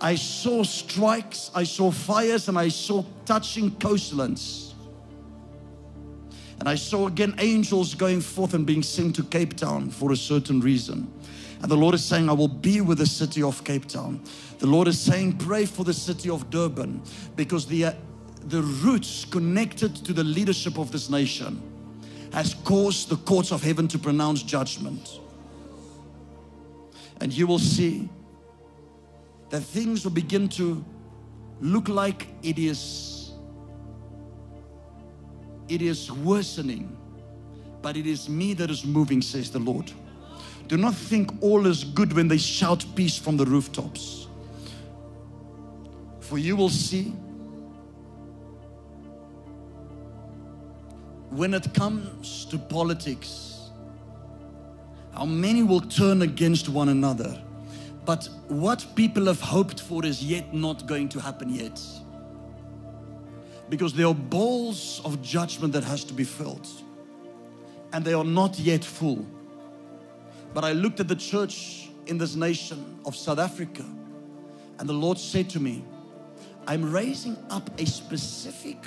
I saw strikes, I saw fires, and I saw touching coastlands. And I saw again angels going forth and being sent to Cape Town for a certain reason. And the Lord is saying, I will be with the city of Cape Town. The Lord is saying, pray for the city of Durban because the, the roots connected to the leadership of this nation has caused the courts of heaven to pronounce judgment. And you will see that things will begin to look like it is it is worsening but it is me that is moving says the lord do not think all is good when they shout peace from the rooftops for you will see when it comes to politics how many will turn against one another but what people have hoped for is yet not going to happen yet. Because there are bowls of judgment that has to be filled. And they are not yet full. But I looked at the church in this nation of South Africa. And the Lord said to me, I'm raising up a specific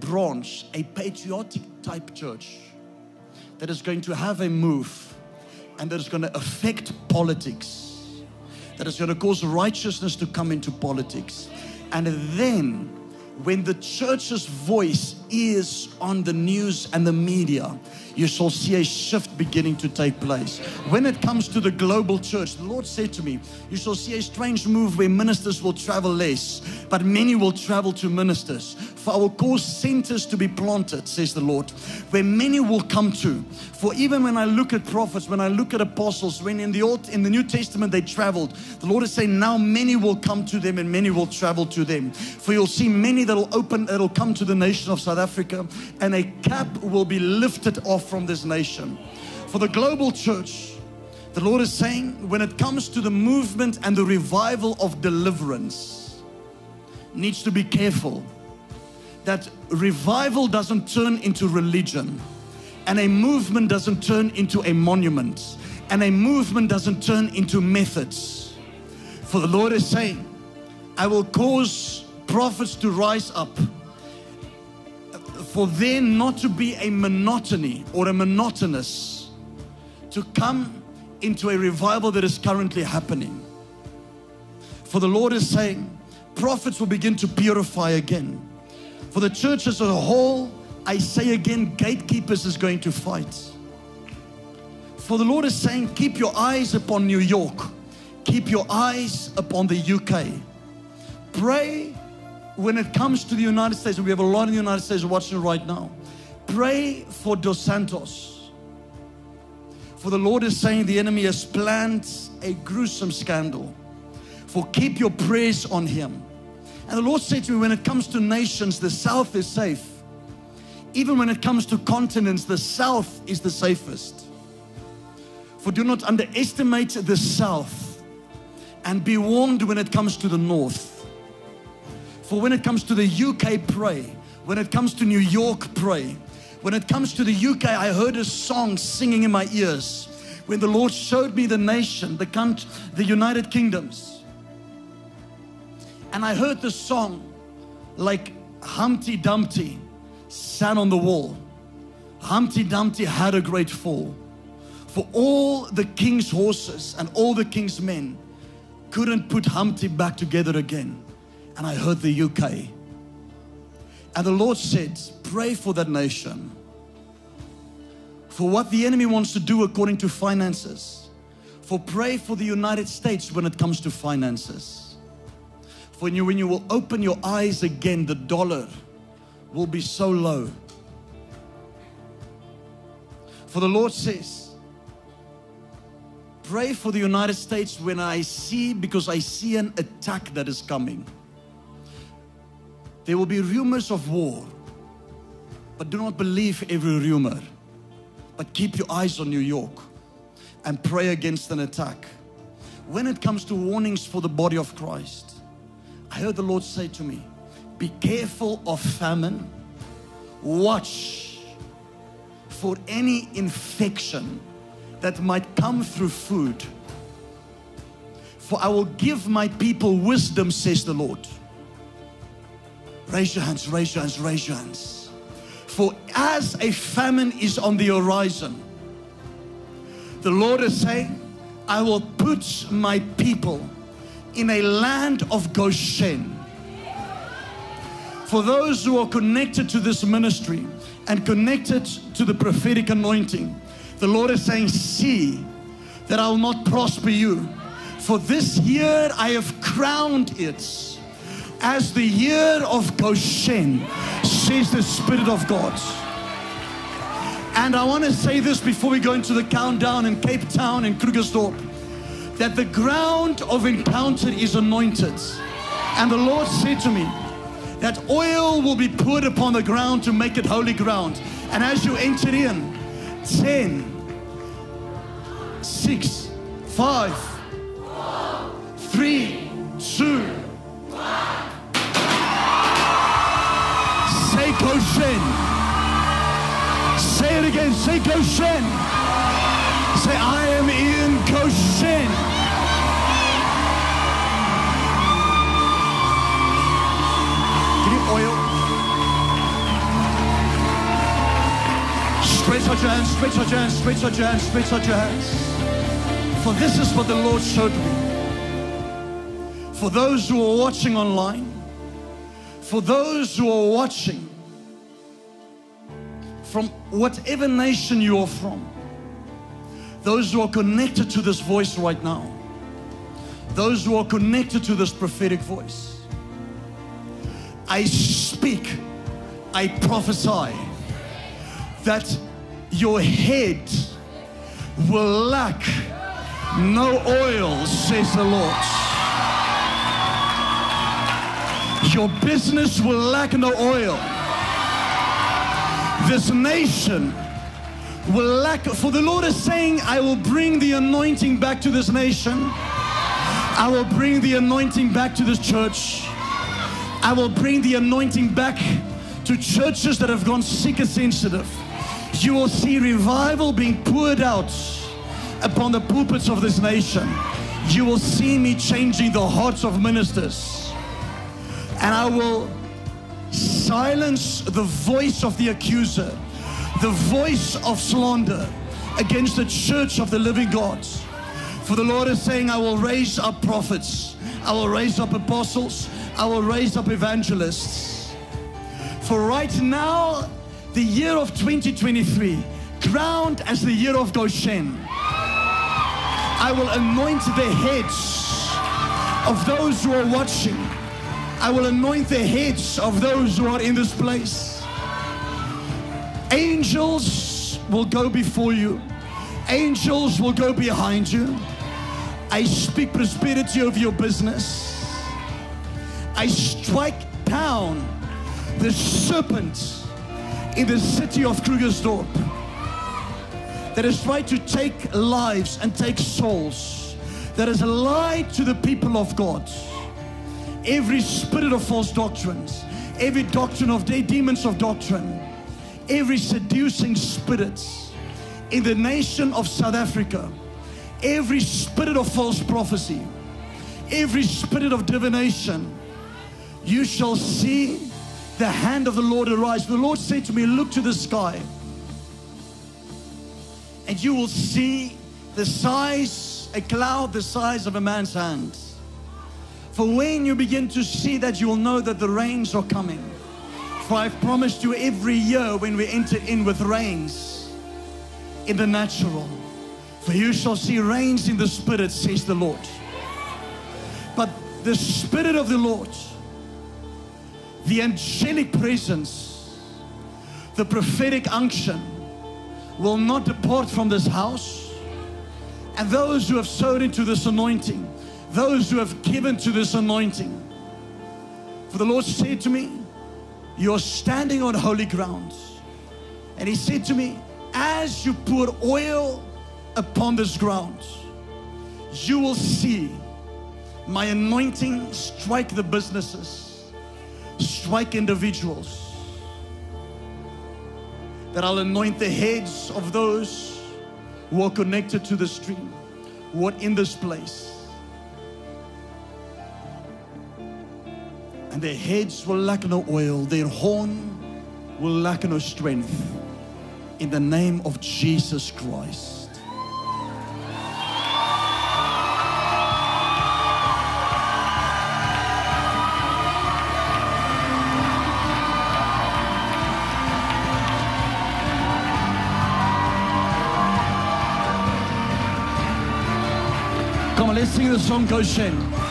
branch, a patriotic type church that is going to have a move and that is going to affect politics that is going to cause righteousness to come into politics. And then, when the church's voice is on the news and the media, you shall see a shift beginning to take place. When it comes to the global church, the Lord said to me, You shall see a strange move where ministers will travel less, but many will travel to ministers. For I will cause centers to be planted, says the Lord, where many will come to. For even when I look at prophets, when I look at apostles, when in the Old in the New Testament they traveled, the Lord is saying, Now many will come to them and many will travel to them. For you'll see many that'll open, that'll come to the nation of South Africa, and a cap will be lifted off from this nation. For the global church, the Lord is saying, when it comes to the movement and the revival of deliverance, needs to be careful that revival doesn't turn into religion, and a movement doesn't turn into a monument, and a movement doesn't turn into methods. For the Lord is saying, I will cause prophets to rise up for there not to be a monotony or a monotonous to come into a revival that is currently happening. For the Lord is saying, prophets will begin to purify again. For the church as a whole, I say again, gatekeepers is going to fight. For the Lord is saying, keep your eyes upon New York, keep your eyes upon the UK. Pray when it comes to the United States, and we have a lot in the United States watching right now, pray for Dos Santos. For the Lord is saying the enemy has planned a gruesome scandal. For keep your prayers on him. And the Lord said to me, when it comes to nations, the South is safe. Even when it comes to continents, the South is the safest. For do not underestimate the South and be warned when it comes to the North. For when it comes to the UK, pray. When it comes to New York, pray. When it comes to the UK, I heard a song singing in my ears. When the Lord showed me the nation, the country, the United Kingdoms. And I heard the song like Humpty Dumpty sat on the wall. Humpty Dumpty had a great fall. For all the king's horses and all the king's men couldn't put Humpty back together again and I heard the UK. And the Lord said, Pray for that nation. For what the enemy wants to do according to finances. For pray for the United States when it comes to finances. For when you when you will open your eyes again, the dollar will be so low. For the Lord says, pray for the United States when I see, because I see an attack that is coming. There will be rumors of war, but do not believe every rumor. But keep your eyes on New York and pray against an attack. When it comes to warnings for the body of Christ, I heard the Lord say to me, Be careful of famine, watch for any infection that might come through food. For I will give my people wisdom, says the Lord. Raise your hands, raise your hands, raise your hands. For as a famine is on the horizon, the Lord is saying, I will put my people in a land of Goshen. For those who are connected to this ministry and connected to the prophetic anointing, the Lord is saying, See that I will not prosper you. For this year I have crowned it as the year of Goshen, says the Spirit of God. And I want to say this before we go into the countdown in Cape Town and Krugersdorp that the ground of encounter is anointed. And the Lord said to me that oil will be poured upon the ground to make it holy ground. And as you enter in, 10, 6, 5, 3, 2, Say Goshen. Say it again. Say Goshen. Say, I am in Goshen. Give me oil. Stretch out your hands, stretch out your hands, stretch out your hands, stretch out your hands. For this is what the Lord showed me. For those who are watching online, for those who are watching from whatever nation you are from, those who are connected to this voice right now, those who are connected to this prophetic voice, I speak, I prophesy that your head will lack no oil, says the Lord. Your business will lack no oil. This nation will lack, for the Lord is saying, I will bring the anointing back to this nation. I will bring the anointing back to this church. I will bring the anointing back to churches that have gone seeker sensitive. You will see revival being poured out upon the pulpits of this nation. You will see me changing the hearts of ministers. And I will silence the voice of the accuser, the voice of slander against the church of the living God. For the Lord is saying, I will raise up prophets, I will raise up apostles, I will raise up evangelists. For right now, the year of 2023, crowned as the year of Goshen, I will anoint the heads of those who are watching. I will anoint the heads of those who are in this place. Angels will go before you, angels will go behind you. I speak prosperity over your business. I strike down the serpent in the city of Krugersdorp that has tried to take lives and take souls, that has lied to the people of God. Every spirit of false doctrines, every doctrine of de- demons of doctrine, every seducing spirits in the nation of South Africa, every spirit of false prophecy, every spirit of divination, you shall see the hand of the Lord arise. The Lord said to me, Look to the sky, and you will see the size, a cloud the size of a man's hand. For when you begin to see that, you will know that the rains are coming. For I've promised you every year when we enter in with rains in the natural. For you shall see rains in the spirit, says the Lord. But the spirit of the Lord, the angelic presence, the prophetic unction will not depart from this house. And those who have sowed into this anointing those who have given to this anointing. For the Lord said to me, You're standing on holy ground. And He said to me, As you pour oil upon this ground, you will see my anointing strike the businesses, strike individuals. That I'll anoint the heads of those who are connected to the stream, who are in this place. and their heads will lack no oil, their horn will lack no strength. In the name of Jesus Christ. Come on, let's sing the song Goshen.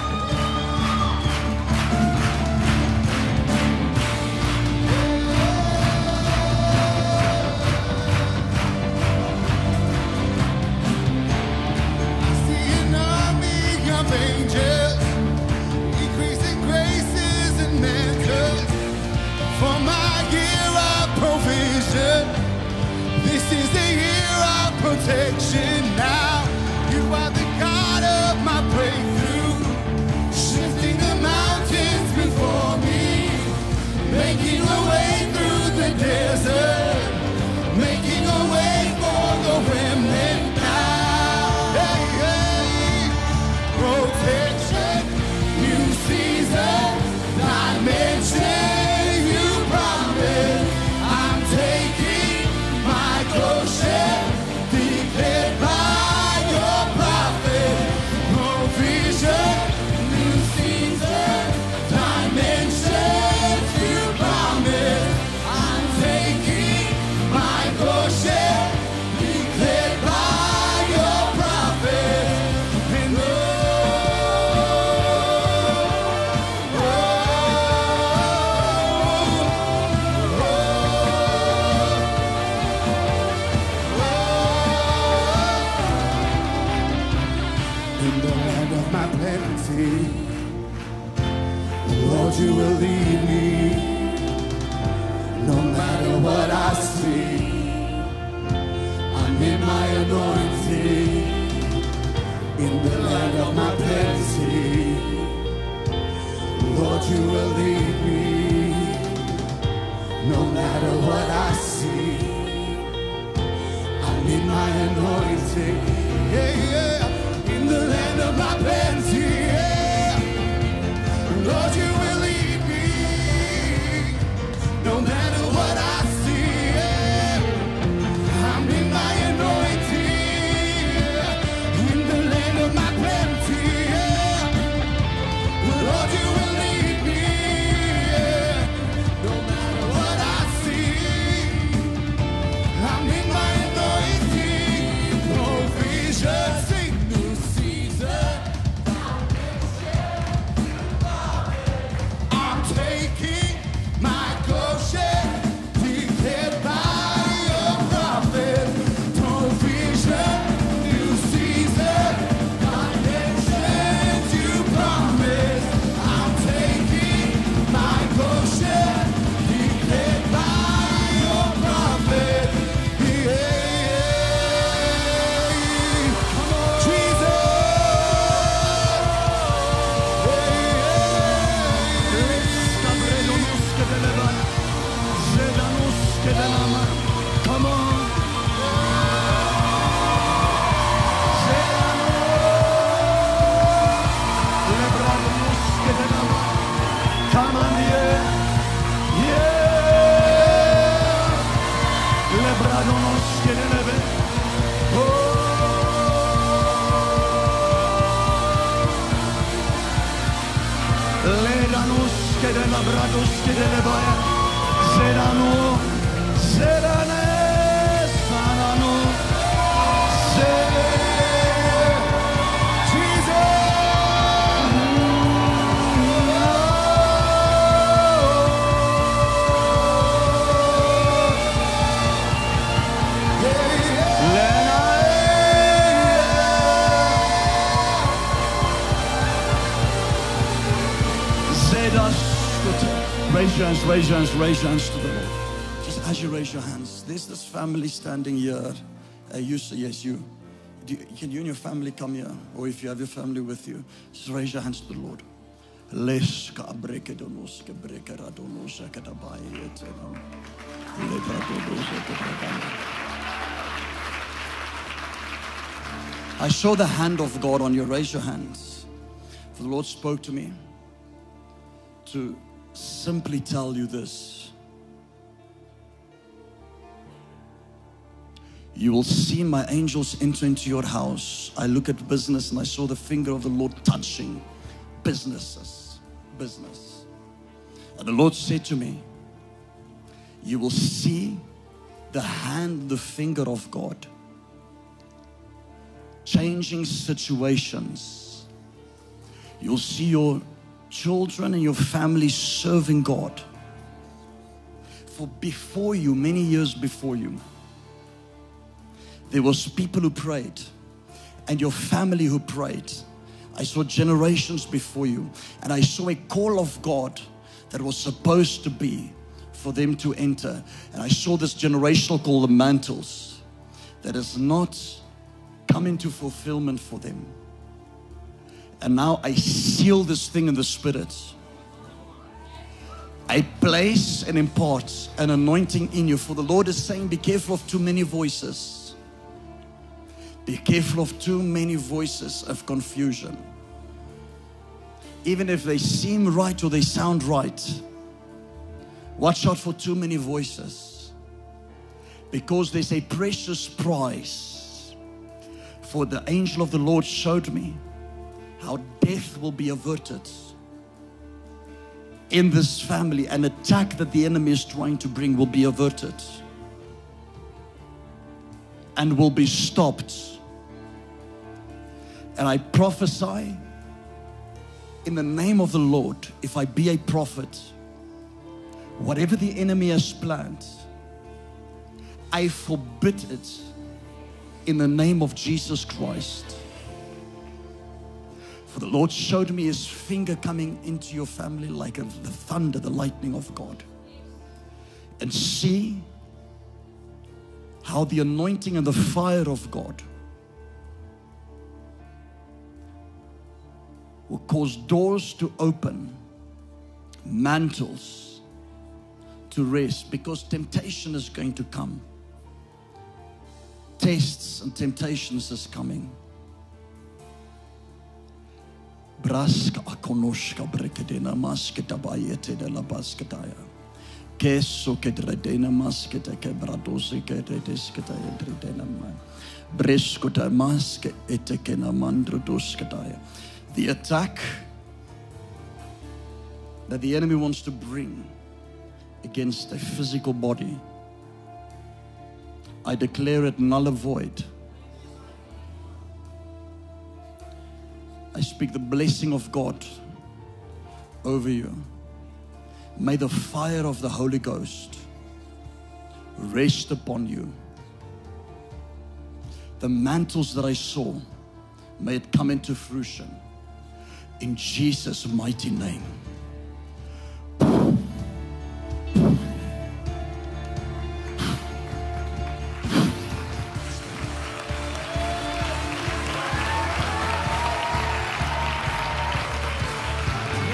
Raise your hands, raise your hands to the Lord. Just as you raise your hands, there's this family standing here. Uh, you say, yes, you. You. Can you and your family come here? Or if you have your family with you, just raise your hands to the Lord. I saw the hand of God on you. Raise your hands. For the Lord spoke to me to simply tell you this. You will see my angels enter into your house. I look at business and I saw the finger of the Lord touching businesses. Business. And the Lord said to me, You will see the hand, the finger of God changing situations. You'll see your children and your family serving God. For before you, many years before you, there was people who prayed and your family who prayed. I saw generations before you and I saw a call of God that was supposed to be for them to enter. And I saw this generational call, the mantles, that has not come into fulfillment for them. And now I seal this thing in the spirit. I place and impart an anointing in you. For the Lord is saying, Be careful of too many voices. Be careful of too many voices of confusion. Even if they seem right or they sound right, watch out for too many voices. Because there's a precious price. For the angel of the Lord showed me how death will be averted in this family. An attack that the enemy is trying to bring will be averted and will be stopped. And I prophesy in the name of the Lord, if I be a prophet, whatever the enemy has planned, I forbid it in the name of Jesus Christ. For the Lord showed me his finger coming into your family like a, the thunder, the lightning of God. And see how the anointing and the fire of God will cause doors to open, mantles to rest, because temptation is going to come. Tests and temptations is coming. Braska brekedena bayete de la. Keso kedredena edredena man. Breskota maske etekena. The attack that the enemy wants to bring against a physical body, I declare it null and void. I speak the blessing of God over you. May the fire of the Holy Ghost rest upon you. The mantles that I saw, may it come into fruition. In Jesus' mighty name.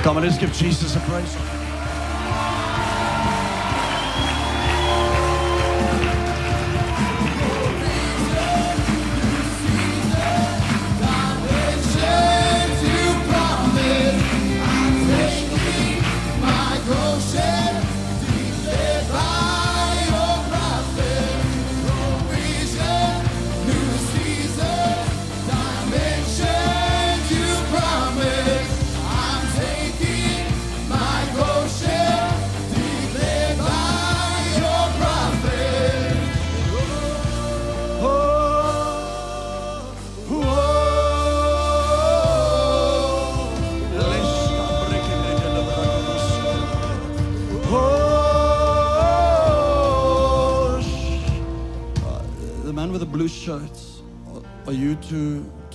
Come on, let's give Jesus a praise.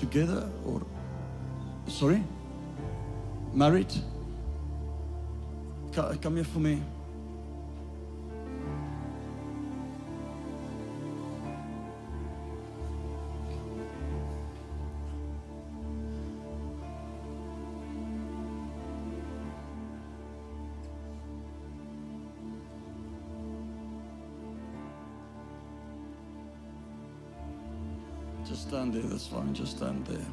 Together or sorry? Married? Come here for me. Fine. Just stand there.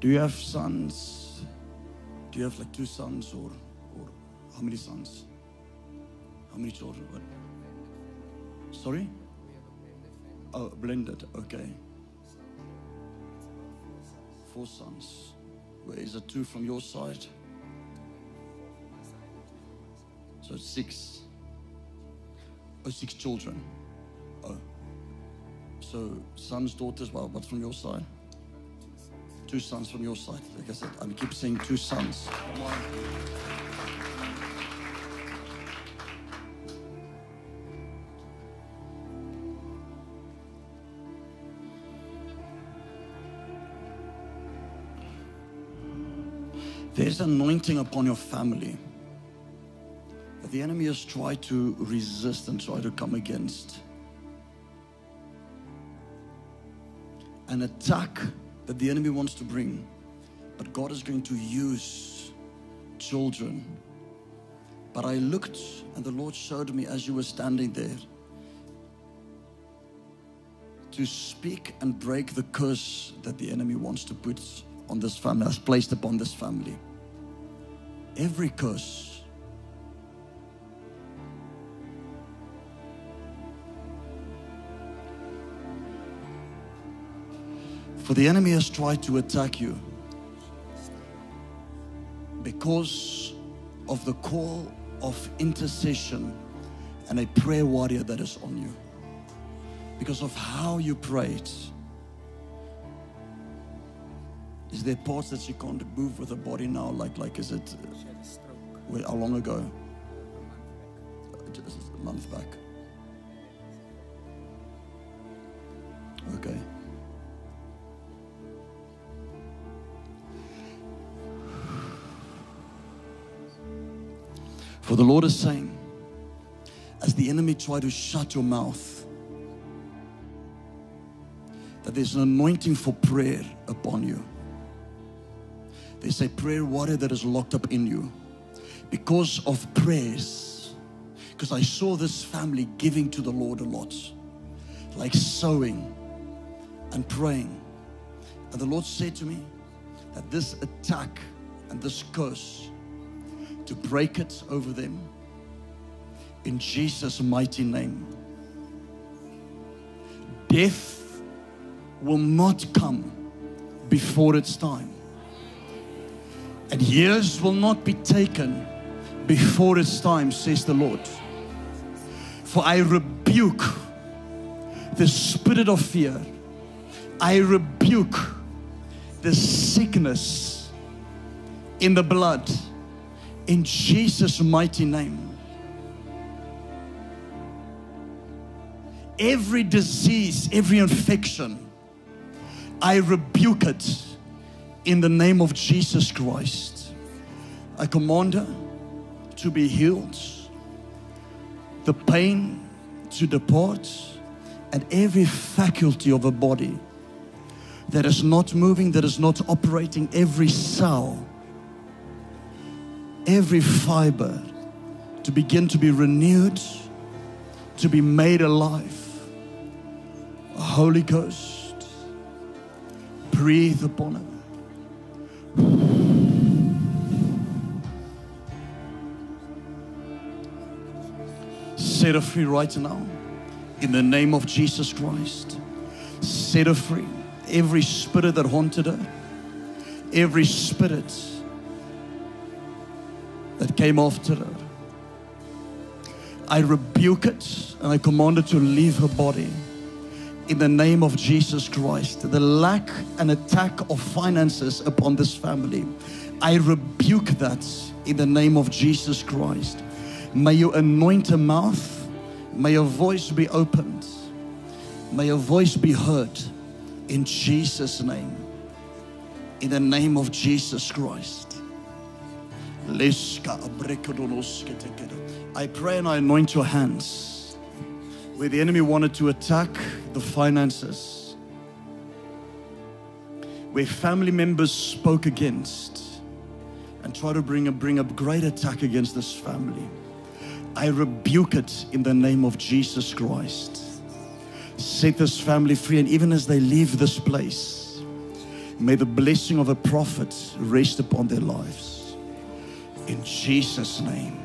Do you have sons? Do you have like two sons or, or how many sons? How many children? What? Sorry? Oh, blended, okay. Four sons. Where is it two from your side? So six. Oh, six children. So sons, daughters, well, what's from your side? Two sons from your side. Like I said, I keep saying two sons. Come on. There's anointing upon your family that the enemy has tried to resist and try to come against. An attack that the enemy wants to bring, but God is going to use children. But I looked and the Lord showed me as you were standing there to speak and break the curse that the enemy wants to put on this family, has placed upon this family. Every curse. For the enemy has tried to attack you because of the call of intercession and a prayer warrior that is on you. Because of how you prayed. Is there parts that you can't move with the body now? Like, like is it? uh, how long ago? a month back. Just a month back. Okay. For the Lord is saying, as the enemy try to shut your mouth, that there's an anointing for prayer upon you. There's a prayer water that is locked up in you because of prayers. Because I saw this family giving to the Lord a lot, like sowing and praying. And the Lord said to me that this attack and this curse, to break it over them in Jesus' mighty name. Death will not come before its time. And years will not be taken before its time, says the Lord. For I rebuke the spirit of fear. I rebuke the sickness in the blood in Jesus' mighty name. Every disease, every infection, I rebuke it in the name of Jesus Christ. I command her to be healed, the pain to depart, and every faculty of her body that is not moving, that is not operating, every cell, every fiber to begin to be renewed, to be made alive. Holy Ghost, breathe upon her. Set her free right now. In the name of Jesus Christ. Set her free. Every spirit that haunted her, every spirit that came after her, I rebuke it and I command it to leave her body. In the name of Jesus Christ, the lack and attack of finances upon this family, I rebuke that in the name of Jesus Christ. May you anoint her mouth. May your voice be opened. May your voice be heard in Jesus' name. In the name of Jesus Christ. I pray and I anoint your hands where the enemy wanted to attack the finances, where family members spoke against and try to bring a, bring a great attack against this family. I rebuke it in the name of Jesus Christ. set this family free. And even as they leave this place, may the blessing of a prophet rest upon their lives. In Jesus' name.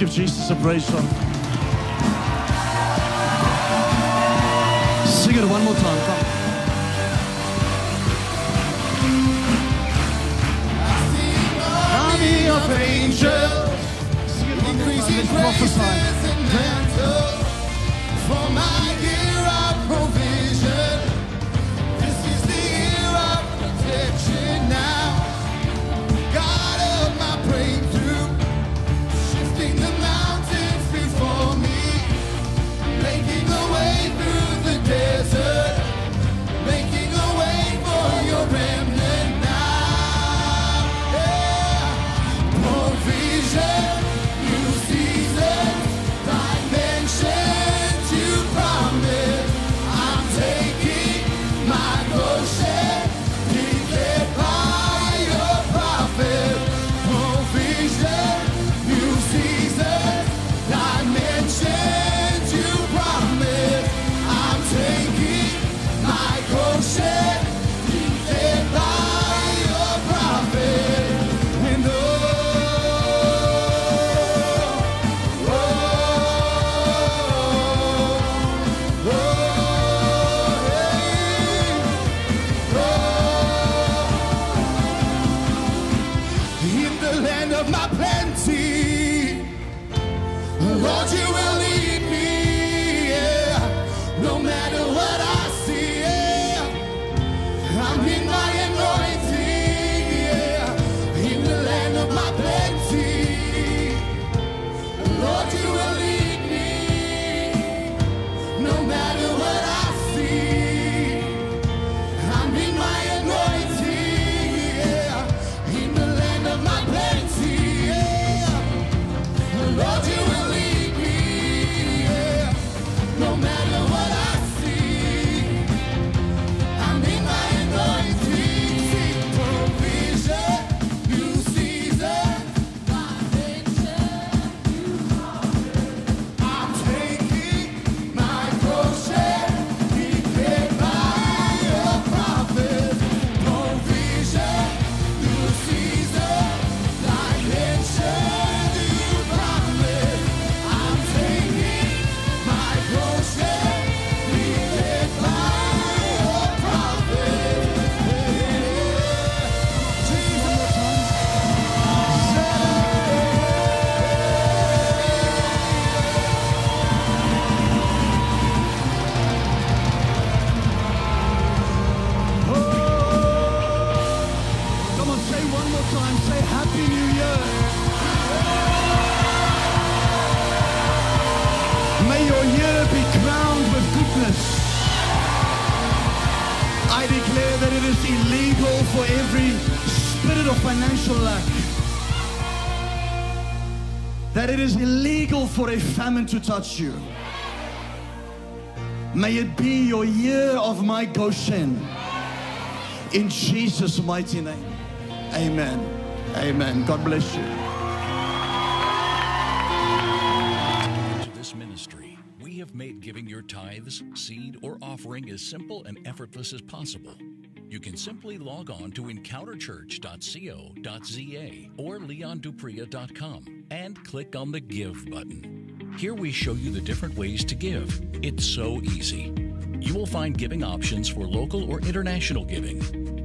Give Jesus a praise song. Sing it one more time. Come. I see an army of angels Sing it one more time. increasing Let's graces prophesy. That it is illegal for a famine to touch you. May it be your year of my Goshen. In Jesus' mighty name. Amen. Amen. God bless you. Offering as simple and effortless as possible. You can simply log on to encounterchurch.co.za or leondupreez.com and click on the Give button. Here we show you the different ways to give. It's so easy. You will find giving options for local or international giving.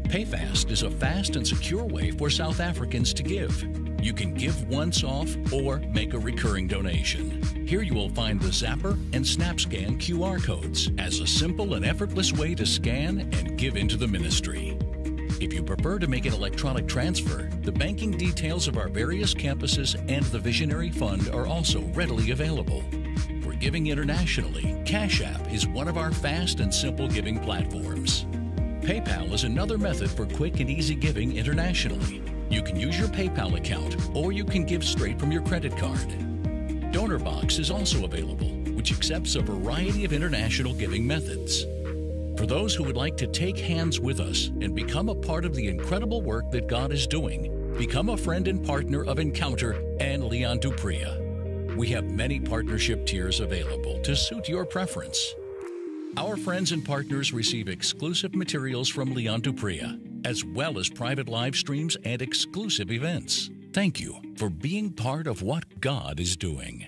PayFast is a fast and secure way for South Africans to give. You can give once off or make a recurring donation. Here you will find the Zapper and SnapScan QR codes as a simple and effortless way to scan and give into the ministry. If you prefer to make an electronic transfer, the banking details of our various campuses and the Visionary Fund are also readily available. For giving internationally, Cash App is one of our fast and simple giving platforms. PayPal is another method for quick and easy giving internationally. You can use your PayPal account or you can give straight from your credit card. DonorBox is also available, which accepts a variety of international giving methods. For those who would like to take hands with us and become a part of the incredible work that God is doing, become a friend and partner of Encounter and Leon Du Preez. We have many partnership tiers available to suit your preference. Our friends and partners receive exclusive materials from Leon Du Preez, as well as private live streams and exclusive events. Thank you for being part of what God is doing.